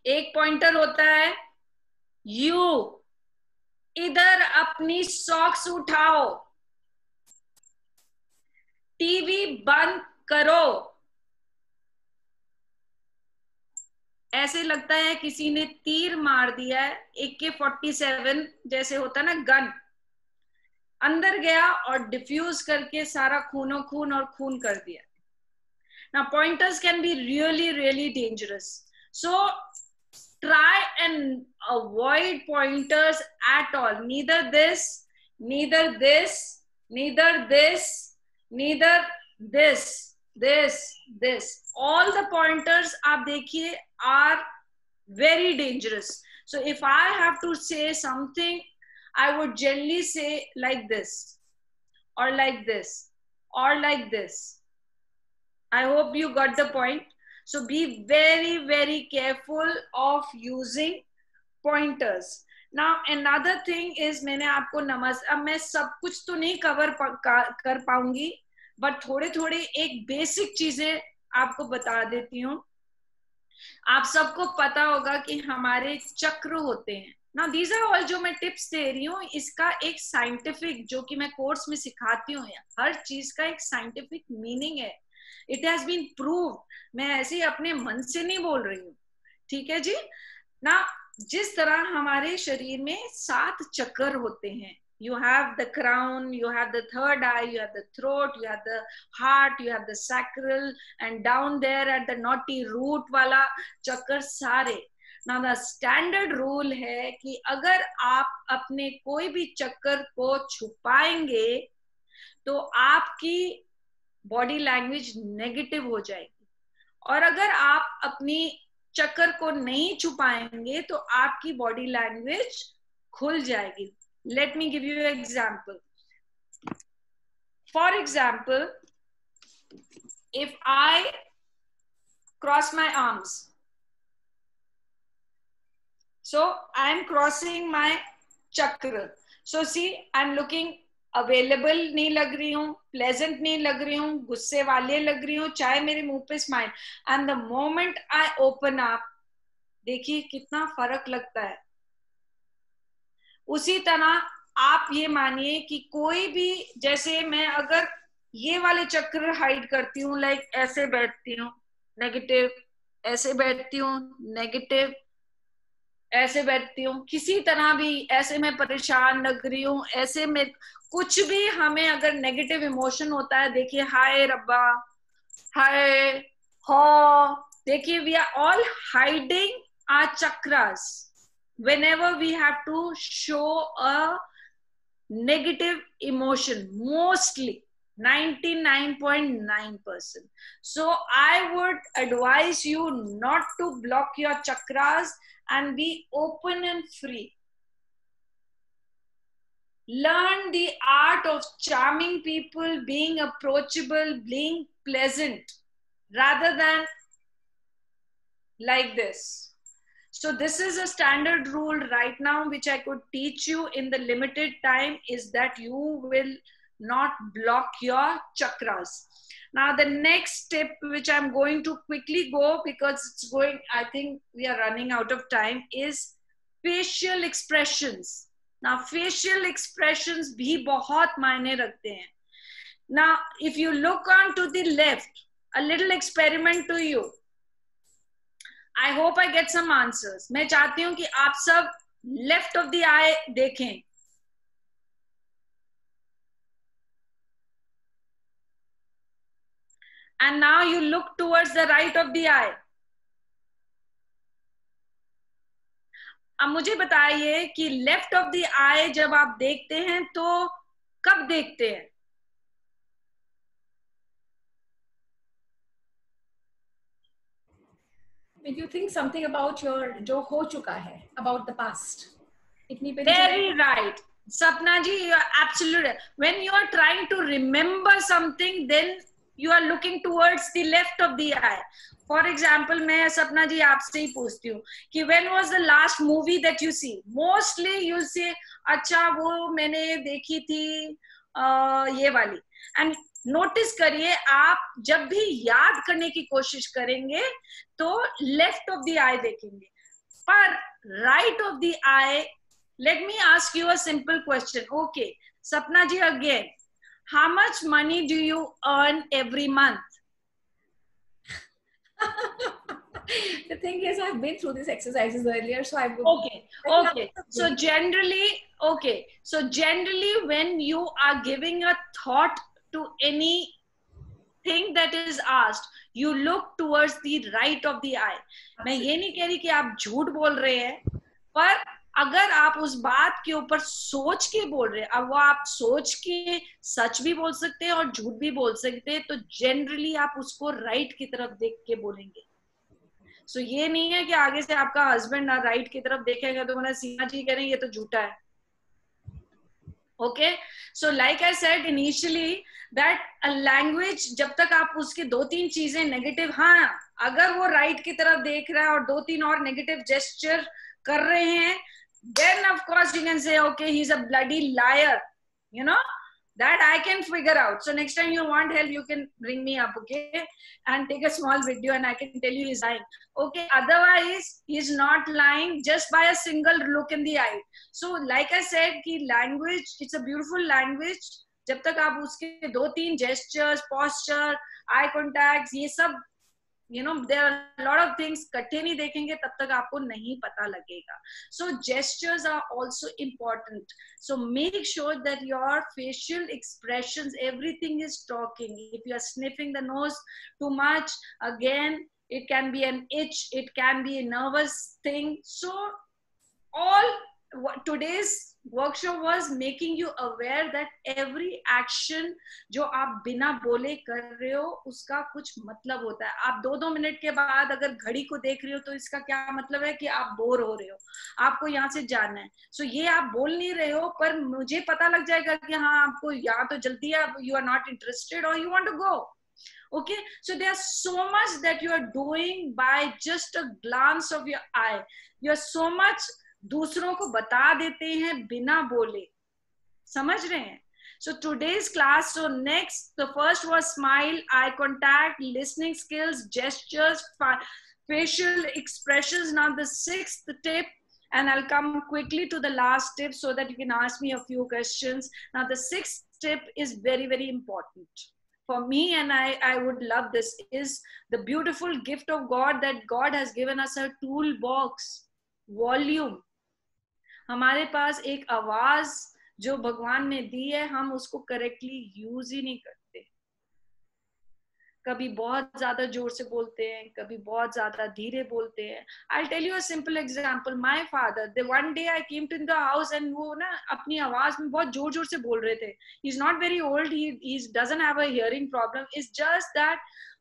एक पॉइंटर होता है। यू इधर अपनी सॉक्स उठाओ। टीवी बंद करो। ऐसे लगता है किसी ने तीर मार दिया है। एक के फोर्टी सेवन जैसे होता है ना गन अंदर गया और डिफ्यूज करके सारा खूनो, खून और खून कर दिया। ना pointers can be really really dangerous so try and avoid pointers at all neither this neither this neither this neither this this this. All the pointers आप देखिए are very dangerous. So, if i have to say something i would generally say like this or like this or like this i hope you got the point so be very very careful of using pointers now another thing is मैंने आपको नमस अब मैं सब कुछ तो नहीं कवर कर पाऊँगी बट थोड़े थोड़े एक बेसिक चीज़ें आपको बता देती हूँ आप सबको पता होगा कि हमारे चक्र होते हैं नाउ दीज आर ऑल जो मैं टिप्स दे रही हूँ, इसका एक साइंटिफिक जो कि मैं कोर्स में सिखाती हूँ, हर चीज़ का एक साइंटिफिक मीनिंग है। इट हैज़ बीन प्रूव मैं ऐसे ही अपने मन से नहीं बोल रही हूँ। ठीक है जी? ना जिस तरह हमारे शरीर में सात चक्कर होते हैं you have the crown you have the third eye you have the throat you have the heart you have the sacral and down there at the naughty root वाला चक्कर सारे now the standard rule है कि अगर आप अपने कोई भी चक्कर को छुपाएँगे तो आपकी बॉडी लैंग्वेज नेगेटिव हो जाएगी। और अगर आप अपनी चक्कर को नहीं छुपाएँगे तो आपकी बॉडी लैंग्वेज खुल जाएगी। Let me give you example for example if I cross my arms, so I am crossing my chakra. So see, I'm looking available नहीं लग रही हूँ प्लेजेंट नहीं लग रही हूँ गुस्से वाले लग रही हूँ चाहे मेरे मुँह पे smile and the moment I open up देखिए कितना फ़र्क लगता है उसी तरह आप ये मानिए कि कोई भी जैसे मैं अगर ये वाले चक्र हाइड करती हूँ लाइक ऐसे बैठती हूँ नेगेटिव ऐसे बैठती हूँ नेगेटिव ऐसे बैठती हूँ, किसी तरह भी ऐसे मैं परेशान लग रही हूँ, ऐसे में कुछ भी हमें अगर नेगेटिव इमोशन होता है, देखिए, हाय रब्बा, हाय, हो, देखिए we are all hiding our chakras whenever we have to show a negative emotion mostly 99.9 percent so I would advise you not to block your chakras and be open and free learn the art of charming people, being approachable, being pleasant, rather than like this. So this is a standard rule right now, which I could teach you in the limited time is that you will not block your chakras. Now the next tip, which I'm going to quickly go because it's going, I think we are running out of time is facial expressions ना फेशियल एक्सप्रेशंस भी बहुत मायने रखते हैं ना if you look on to the left a little experiment to you I hope I get some answers मैं चाहती हूं कि आप सब लेफ्ट ऑफ द आई देखें And now you look towards the right of the eye अब मुझे बताइए कि लेफ़्ट ऑफ़ द आई जब आप देखते हैं तो कब देखते हैं When you think something about your जो हो चुका है about the past इतनी very right sapna ji you are absolute when you are trying to remember something then you are looking towards the left of the eye. For example मैं सपना जी आपसे ही पूछती हूँ कि when was the last movie that you see mostly you see अच्छा वो मैंने देखी थी आ, ये वाली। एंड नोटिस करिए आप जब भी याद करने की कोशिश करेंगे तो लेफ़्ट ऑफ़ द आई देखेंगे। पर right of the eye let me ask you a simple question okay Sapna ji again how much money do you earn every month the thing is i've been through these exercises earlier so i would okay okay so generally okay so generally when you are giving a thought to any thing that is asked you look towards the right of the eye मैं ये नहीं कह रही कि आप झूठ बोल रहे हैं पर अगर आप उस बात के ऊपर सोच के बोल रहे अब वो आप सोच के सच भी बोल सकते हैं और झूठ भी बोल सकते हैं तो जनरली आप उसको राइट की तरफ़ देख के बोलेंगे। सो so, ये नहीं है कि आगे से आपका हस्बैंड ना राइट की तरफ़ देखेगा तो मैंने सीमा जी कह रहे हैं ये तो झूठा है। Okay so like said initially that a language जब तक आप उसके दो तीन चीज़ें नेगेटिव हाँ अगर वो राइट right की तरफ़ देख रहा है और दो तीन और नेगेटिव जेस्चर कर रहे हैं then of course you can say okay he's a bloody liar you know that i can figure out so next time you want help you can bring me up okay and take a small video and i can tell you he's lying okay otherwise he's not lying just by a single look in the eye so like i said ki language it's a beautiful language जब तक आप उसके दो तीन जेस्चर्स पॉस्चर आई कॉन्टैक्ट ये सब you know there lot of things कट्ठे नहीं देखेंगे, तब तक आपको नहीं पता लगेगा। So gestures are also important so make sure that your facial expression everything is talking if you are sniffing the nose too much again it can be an itch, it can be a nervous thing. So, all today's workshop was making you aware that every action जो आप बिना बोले कर रहे हो, उसका कुछ मतलब होता है। आप दो दो मिनट के बाद अगर घड़ी को देख रहे हो तो इसका क्या मतलब है कि आप बोर हो रहे हो? आपको यहाँ से जाना है। सो so, ये आप बोल नहीं रहे हो, पर मुझे पता लग जाएगा कि हाँ आपको यहाँ तो जल्दी है यू आर नॉट इंटरेस्टेड और you want to go okay? So there's so much that you are doing by just a glance of your eye. You're so much दूसरों को बता देते हैं बिना बोले समझ रहे हैं so today's class so next the first was smile eye contact listening skills gestures facial expressions now the sixth tip and i'll come quickly to the last tip so that you can ask me a few questions now the sixth tip is very very important for me and i i would love this is the beautiful gift of god that god has given us a toolbox volume हमारे पास एक आवाज़ जो भगवान ने दी है, हम उसको करेक्टली यूज़ ही नहीं करते। कभी बहुत ज़्यादा ज़ोर से बोलते हैं, कभी बहुत ज़्यादा धीरे बोलते हैं। I tell you a simple example my father they one day I came to in the house and वो ना अपनी आवाज़ में बहुत ज़ोर ज़ोर से बोल रहे थे। Is not very old he doesn't have a hearing problem is just that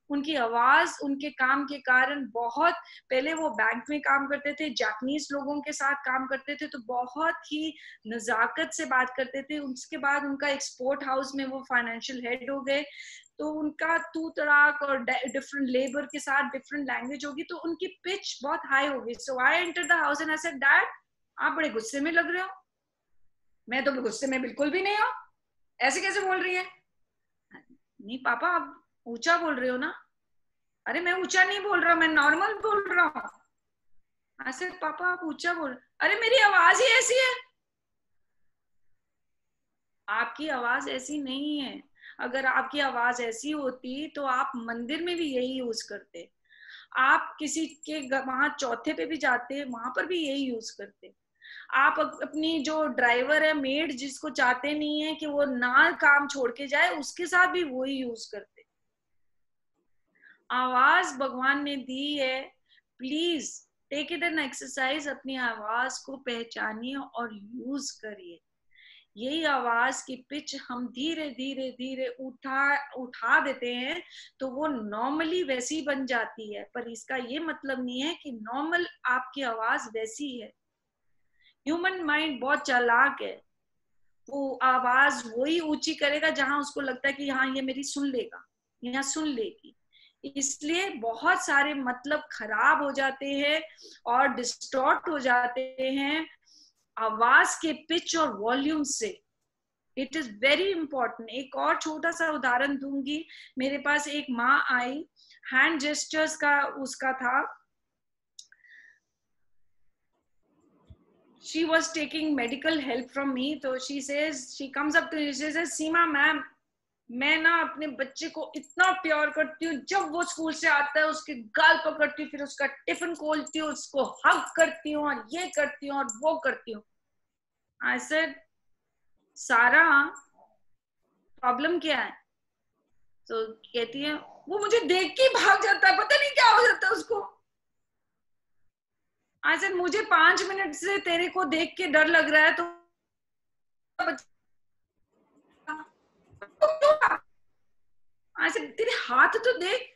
उनकी आवाज़, उनके काम के कारण बहुत पहले वो बैंक में काम करते थे जापनीज लोगों के साथ काम करते थे तो बहुत ही नजाकत से बात करते थे। उसके बाद उनका एक्सपोर्ट हाउस में वो फाइनेंशियल हेड हो गए तो उनका तू तड़ाक और डिफरेंट लेबर के साथ डिफरेंट लैंग्वेज होगी तो उनकी पिच बहुत हाई होगी so I enter the house and I said आप बड़े गुस्से में लग रहे हो। मैं तो गुस्से में बिल्कुल भी नहीं हूँ। ऐसे कैसे बोल रही है? नहीं, पापा, आप ऊँचा बोल रहे हो ना? अरे मैं ऊँचा नहीं बोल रहा, मैं नॉर्मल बोल रहा हूँ। ऐसे पापा, आप ऊँचा बोल अरे मेरी आवाज़ ही ऐसी है। आपकी आवाज़ ऐसी नहीं है। अगर आपकी आवाज़ ऐसी होती तो आप मंदिर में भी यही यूज़ करते। आप किसी के वहाँ चौथे पे भी जाते, वहाँ पर भी यही यूज़ करते। आप अपनी जो ड्राइवर है मेड जिसको चाहते नहीं है कि वो ना काम छोड़ के जाए, उसके साथ भी वही यूज़ करते। आवाज़ भगवान ने दी है। Please take it an exercise अपनी आवाज़ को पहचानिए और यूज़ करिए। यही आवाज़ की पिच हम धीरे धीरे धीरे उठा उठा देते हैं तो वो नॉर्मली वैसी बन जाती है। पर इसका ये मतलब नहीं है कि नॉर्मल आपकी आवाज़ वैसी है। ह्यूमन माइंड बहुत चालाक है। वो आवाज़ वही ऊँची करेगा जहाँ उसको लगता है कि हाँ ये मेरी सुन लेगा, यहाँ सुन लेगी। इसलिए बहुत सारे मतलब खराब हो जाते हैं और डिस्टॉर्ट हो जाते हैं आवाज़ के पिच और वॉल्यूम से। इट इज़ वेरी इंपॉर्टेंट एक और छोटा सा उदाहरण दूँगी। मेरे पास एक माँ आई। हैंड जेस्टर्स का उसका था। She was taking medical help from me. so she says, she comes up to me, she says, seema ma'am मैं ना अपने बच्चे को इतना प्यार करती हूँ, जब वो स्कूल से आता है, उसके गाल पकड़ती हूँ, फिर उसका टिफ़िन खोलती हूँ, उसको हक करती हूँ और ये करती हूँ और वो करती हूँ। सेड सारा प्रॉब्लम क्या है? तो कहती है, वो मुझे देख के भाग जाता है, पता नहीं क्या हो जाता है उसको. सेड मुझे पाँच मिनट से तेरे को देख के डर लग रहा है तो ऐसे तेरे हाथ तो देख।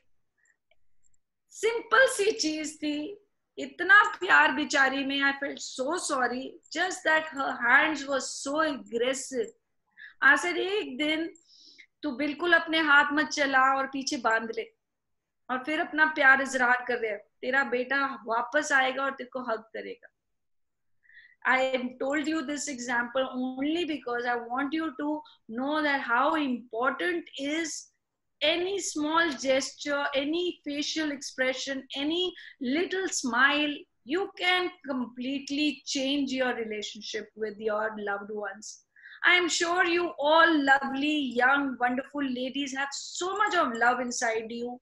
सिंपल सी चीज़ थी। इतना प्यार बिचारी में I felt so sorry just that her hands was so aggressive से एक दिन तू बिल्कुल अपने हाथ मत चला और पीछे बाँध ले। और फिर अपना प्यार इजहार कर रहे तेरा बेटा वापस आएगा और तेरे को हक करेगा। I told you this example only because I want you to know that how important is any small gesture, any facial expression, any little smile, you can completely change your relationship with your loved ones. I am sure you all lovely, young, wonderful ladies have so much of love inside you.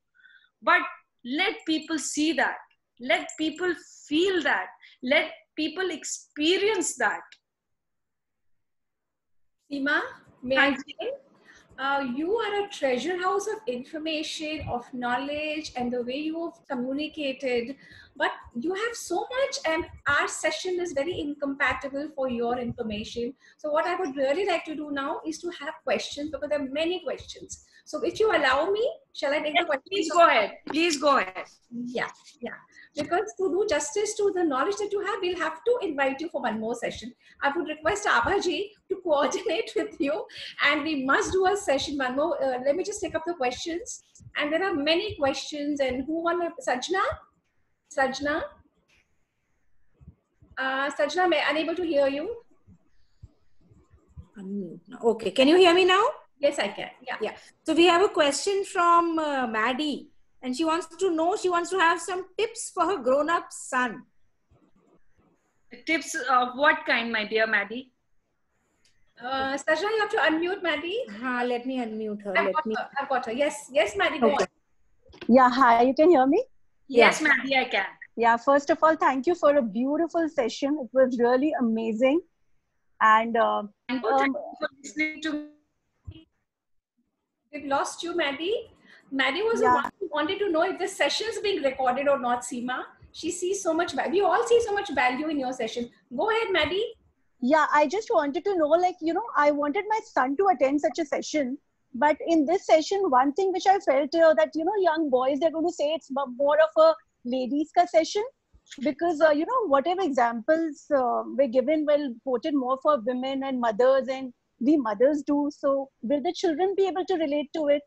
But let people see that. Let people feel that. Let people experience that. Seema, may I say? uh, you are a treasure house of information, of knowledge, and the way you have communicated. But you have so much, and our session is very incompatible for your information. So, what I would really like to do now is to have questions because there are many questions. So, if you allow me, shall I take yes, the question? Please go ahead. Please go ahead. Yeah, yeah because to do justice to the knowledge that you have, we'll have to invite you for one more session. I would request Abhaji to coordinate with you and we must do a session one more. Uh, let me just take up the questions. And there are many questions and who want to, Sajna? Sajna? Uh, Sajna, I'm unable to hear you. Okay, can you hear me now? Yes, I can. Yeah. Yeah. So we have a question from uh, Maddie and she wants to know she wants to have some tips for her grown up son tips of what kind my dear maddie uh, Sajna, you have to unmute Maddie. Uh, let me unmute her. I've let got me. Her. I've got her. Yes, yes, Maddie, go okay. on. Yeah, hi, you can hear me? Yes, yeah. Maddie, I can. Yeah, first of all, thank you for a beautiful session. It was really amazing. And uh, thank you, um, you for listening to me. We've lost you, Maddie. Maddie was yeah. the one who wanted to know if the session is being recorded or not, Seema. She sees so much value. We all see so much value in your session. Go ahead, Maddie. Yeah, I just wanted to know, like, you know, I wanted my son to attend such a session. But in this session, one thing which I felt uh, that, you know, young boys, they're going to say it's more of a ladies' ka session because, uh, you know, whatever examples uh, were given were quoted more for women and mothers and we mothers do. So will the children be able to relate to it?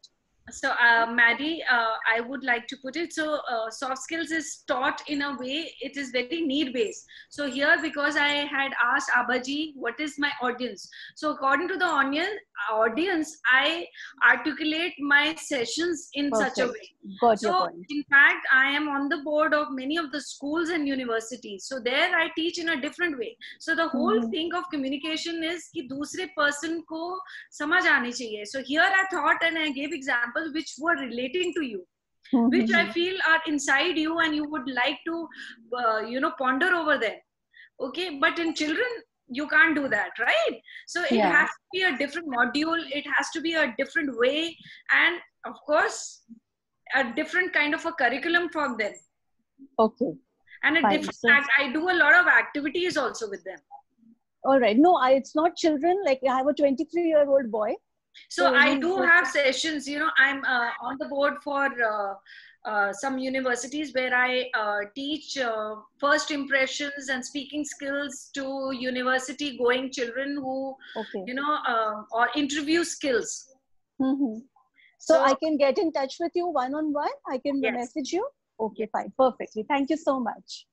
So uh, maddie uh, i would like to put it. So uh, soft skills is taught in a way it is very need based so here because i had asked abaji what is my audience? So according to the audience audience i articulate my sessions in Perfect. such a way. Got so in fact i am on the board of many of the schools and universities. So there i teach in a different way. So the whole mm-hmm. thing of communication is ki dusre person ko samajh aani chahiye. So here i thought and i gave examples which were relating to you mm-hmm. which i feel are inside you and you would like to uh, you know ponder over them. Okay? But in children you can't do that right? So it yeah. has to be a different module. It has to be a different way and of course a different kind of a curriculum for them. Okay. And a Fine. different so, i do a lot of activities also with them. All right. No I, it's not children. Like i have a 23 year old boy so, so i do have sessions you know i'm uh, on the board for uh, uh, some universities where I uh, teach uh, first impressions and speaking skills to university going children who, okay. you know, uh, or interview skills. Mm-hmm. So, so, I can get in touch with you one on one. I can yes. message you. Okay, fine, perfectly. Thank you so much.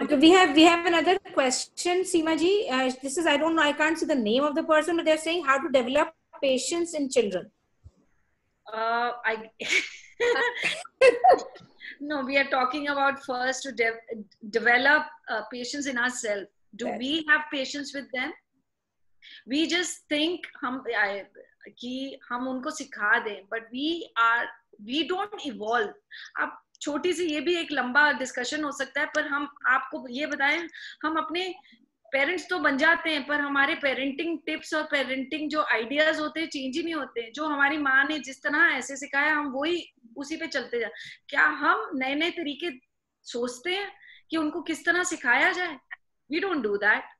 Okay, we have we have another question, Seema ji. Uh, this is I don't know. I can't see the name of the person, but they're saying how to develop patience in children. Uh, I no, we are talking about first to de- develop uh, patience in ourselves. Do yes. we have patience with them? We just think हम कि हम उनको सिखा दें but we are we don't evolve. अब छोटी सी ये भी एक लंबा डिस्कशन हो सकता है पर हम आपको ये बताएँ हम अपने पेरेंट्स तो बन जाते हैं पर हमारे पेरेंटिंग टिप्स और पेरेंटिंग जो आइडियाज़ होते हैं चेंज ही नहीं होते हैं जो हमारी माँ ने जिस तरह ऐसे सिखाया हम वही उसी पे चलते जा क्या हम नए नए तरीके सोचते हैं कि उनको किस तरह सिखाया जाए we don't do that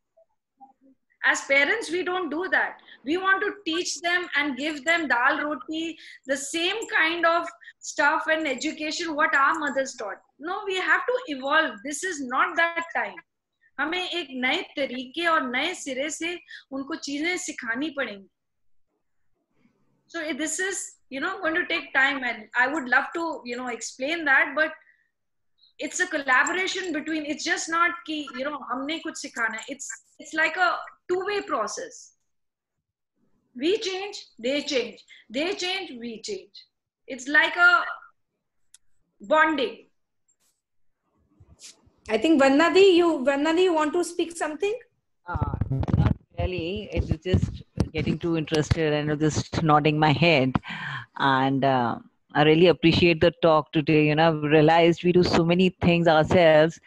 as parents we don't do that we want to teach them and give them dal roti the same kind of stuff and education what our mothers taught no we have to evolve this is not that time हमें एक नए तरीके और नए सिरे से उनको चीज़ें सिखानी पड़ेंगी so this is you know going to take time and i would love to you know explain that but it's a collaboration between it's just not ki you know humne kuch sikhana it's it's like a two way process we change they change they change we change it's like a bonding I think Vandadi, you Vandadi, you want to speak something? Uh, not really. It's just getting too interested and just nodding my head. And uh, I really appreciate the talk today. You know, I've realized we do so many things ourselves,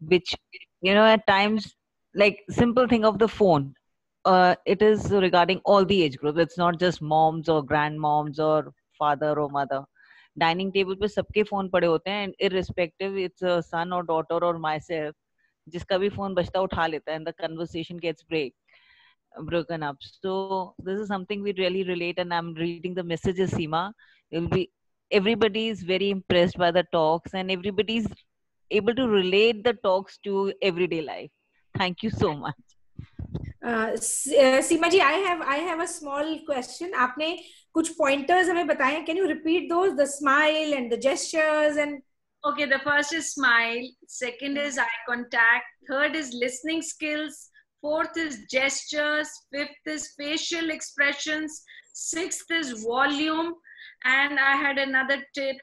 which, you know, at times, like simple thing of the phone. Uh, it is regarding all the age groups. It's not just moms or grandmoms or father or mother. Dining table पे सबके फ़ोन पड़े होते हैं इरिस्पेक्टिव इट्स सन और डॉटर और माई सेल्फ जिसका भी फ़ोन बचता उठा लेता है and the conversation gets break broken up so this is something we really relate and i'm reading the messages seema you'll be everybody is very impressed by the talks and everybody is able to relate the talks to everyday life thank you so much uh, Seema ji I have I have a small question आपने कुछ पॉइंटर्स हमें बताएं can you repeat those the smile and the gestures and okay the first is smile second is eye contact third is listening skills fourth is gestures fifth is facial expressions sixth is volume and i had another tip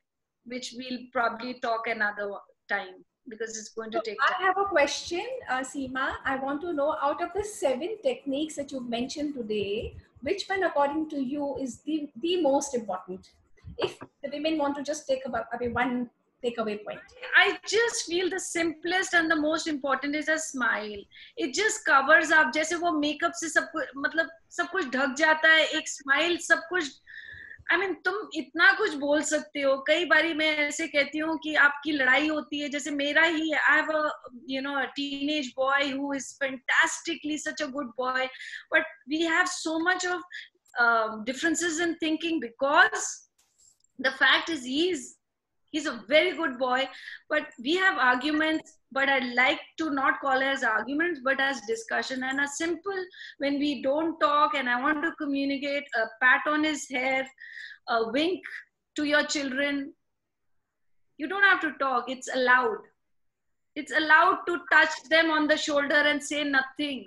which we'll probably talk another time because it's going to so take I time. have a question, uh, Seema. I want to know out of the seven techniques that you've mentioned today, which one, according to you, is the, the most important? If the women want to just take about okay, one takeaway point. I just feel the simplest and the most important is a smile. It just covers up. जैसे वो makeup से सब कुछ मतलब सब कुछ ढक जाता है एक smile सब कुछ I I mean mean, तुम इतना कुछ बोल सकते हो। कई बारी मैं ऐसे कहती हूँ कि आपकी लड़ाई होती है जैसे मेरा ही I have you know a teenage boy who is fantastically such a good boy but we have so much of differences in thinking because the fact is he's he's a very good boy but we have arguments but i like to not call as arguments but as discussion and a simple when we don't talk and i want to communicate a pat on his hair a wink to your children you don't have to talk it's allowed it's allowed to touch them on the shoulder and say nothing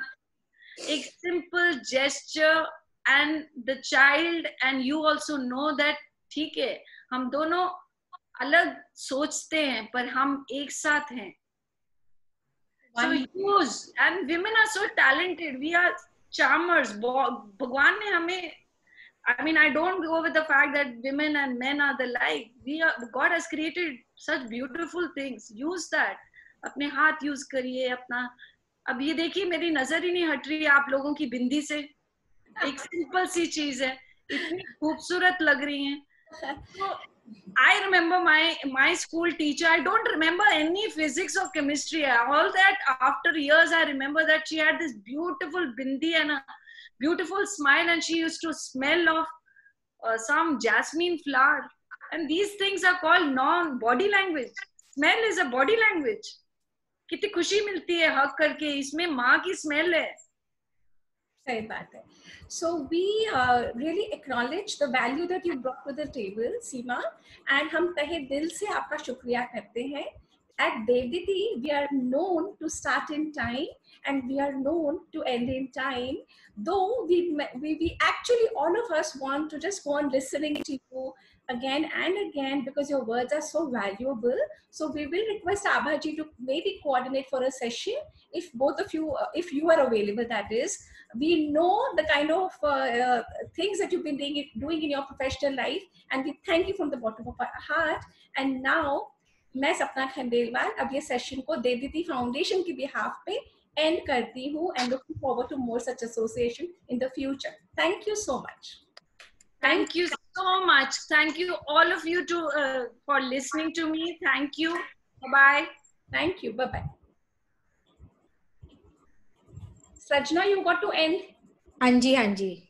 a simple gesture and the child and you also know that ठीक है हम दोनों अलग सोचते हैं पर हम एक साथ हैं So use and women are so talented we are charmers भगवान ने हमें I mean, I don't go with the fact that women and men are the like. We are God has created such beautiful things. Use that. अपने हाथ यूज़ करिए अपना अब ये देखिए मेरी नज़र ही नहीं हट रही है आप लोगों की बिंदी से एक सिंपल सी चीज़ है इतनी खूबसूरत लग रही है तो I remember my my school teacher. I don't remember any physics or chemistry. All that after years, I remember that she had this beautiful bindi and a beautiful smile, and she used to smell of uh, some jasmine flower. And these things are called non-body language. Smell is a body language. कितनी खुशी मिलती है हक करके इसमें माँ की स्मेल है सही बात है So we uh, really acknowledge the value that you brought to the table, Seema, and हम तहे दिल से आपका शुक्रिया करते हैं. At Devditi, we are known to start in time and we are known to end in time. Though we, we, we actually, all of us want to just go on listening to you again and again because your words are so valuable. So we will request Abhaji to maybe coordinate for a session if both of you, uh, if you are available, that is, we know the kind of uh, uh, things that you've been doing, doing in your professional life and we thank you from the bottom of our heart and now मैं सपना खंडेलवाल अब ये सेशन को देवदीति फाउंडेशन के बिहाफ पे एंड करती हूँ and looking forward to more such association in the future thank you so much thank you so much thank you all of you to uh, for listening to me thank you bye bye thank you bye bye Rachna you got to end हाँ जी हाँ जी।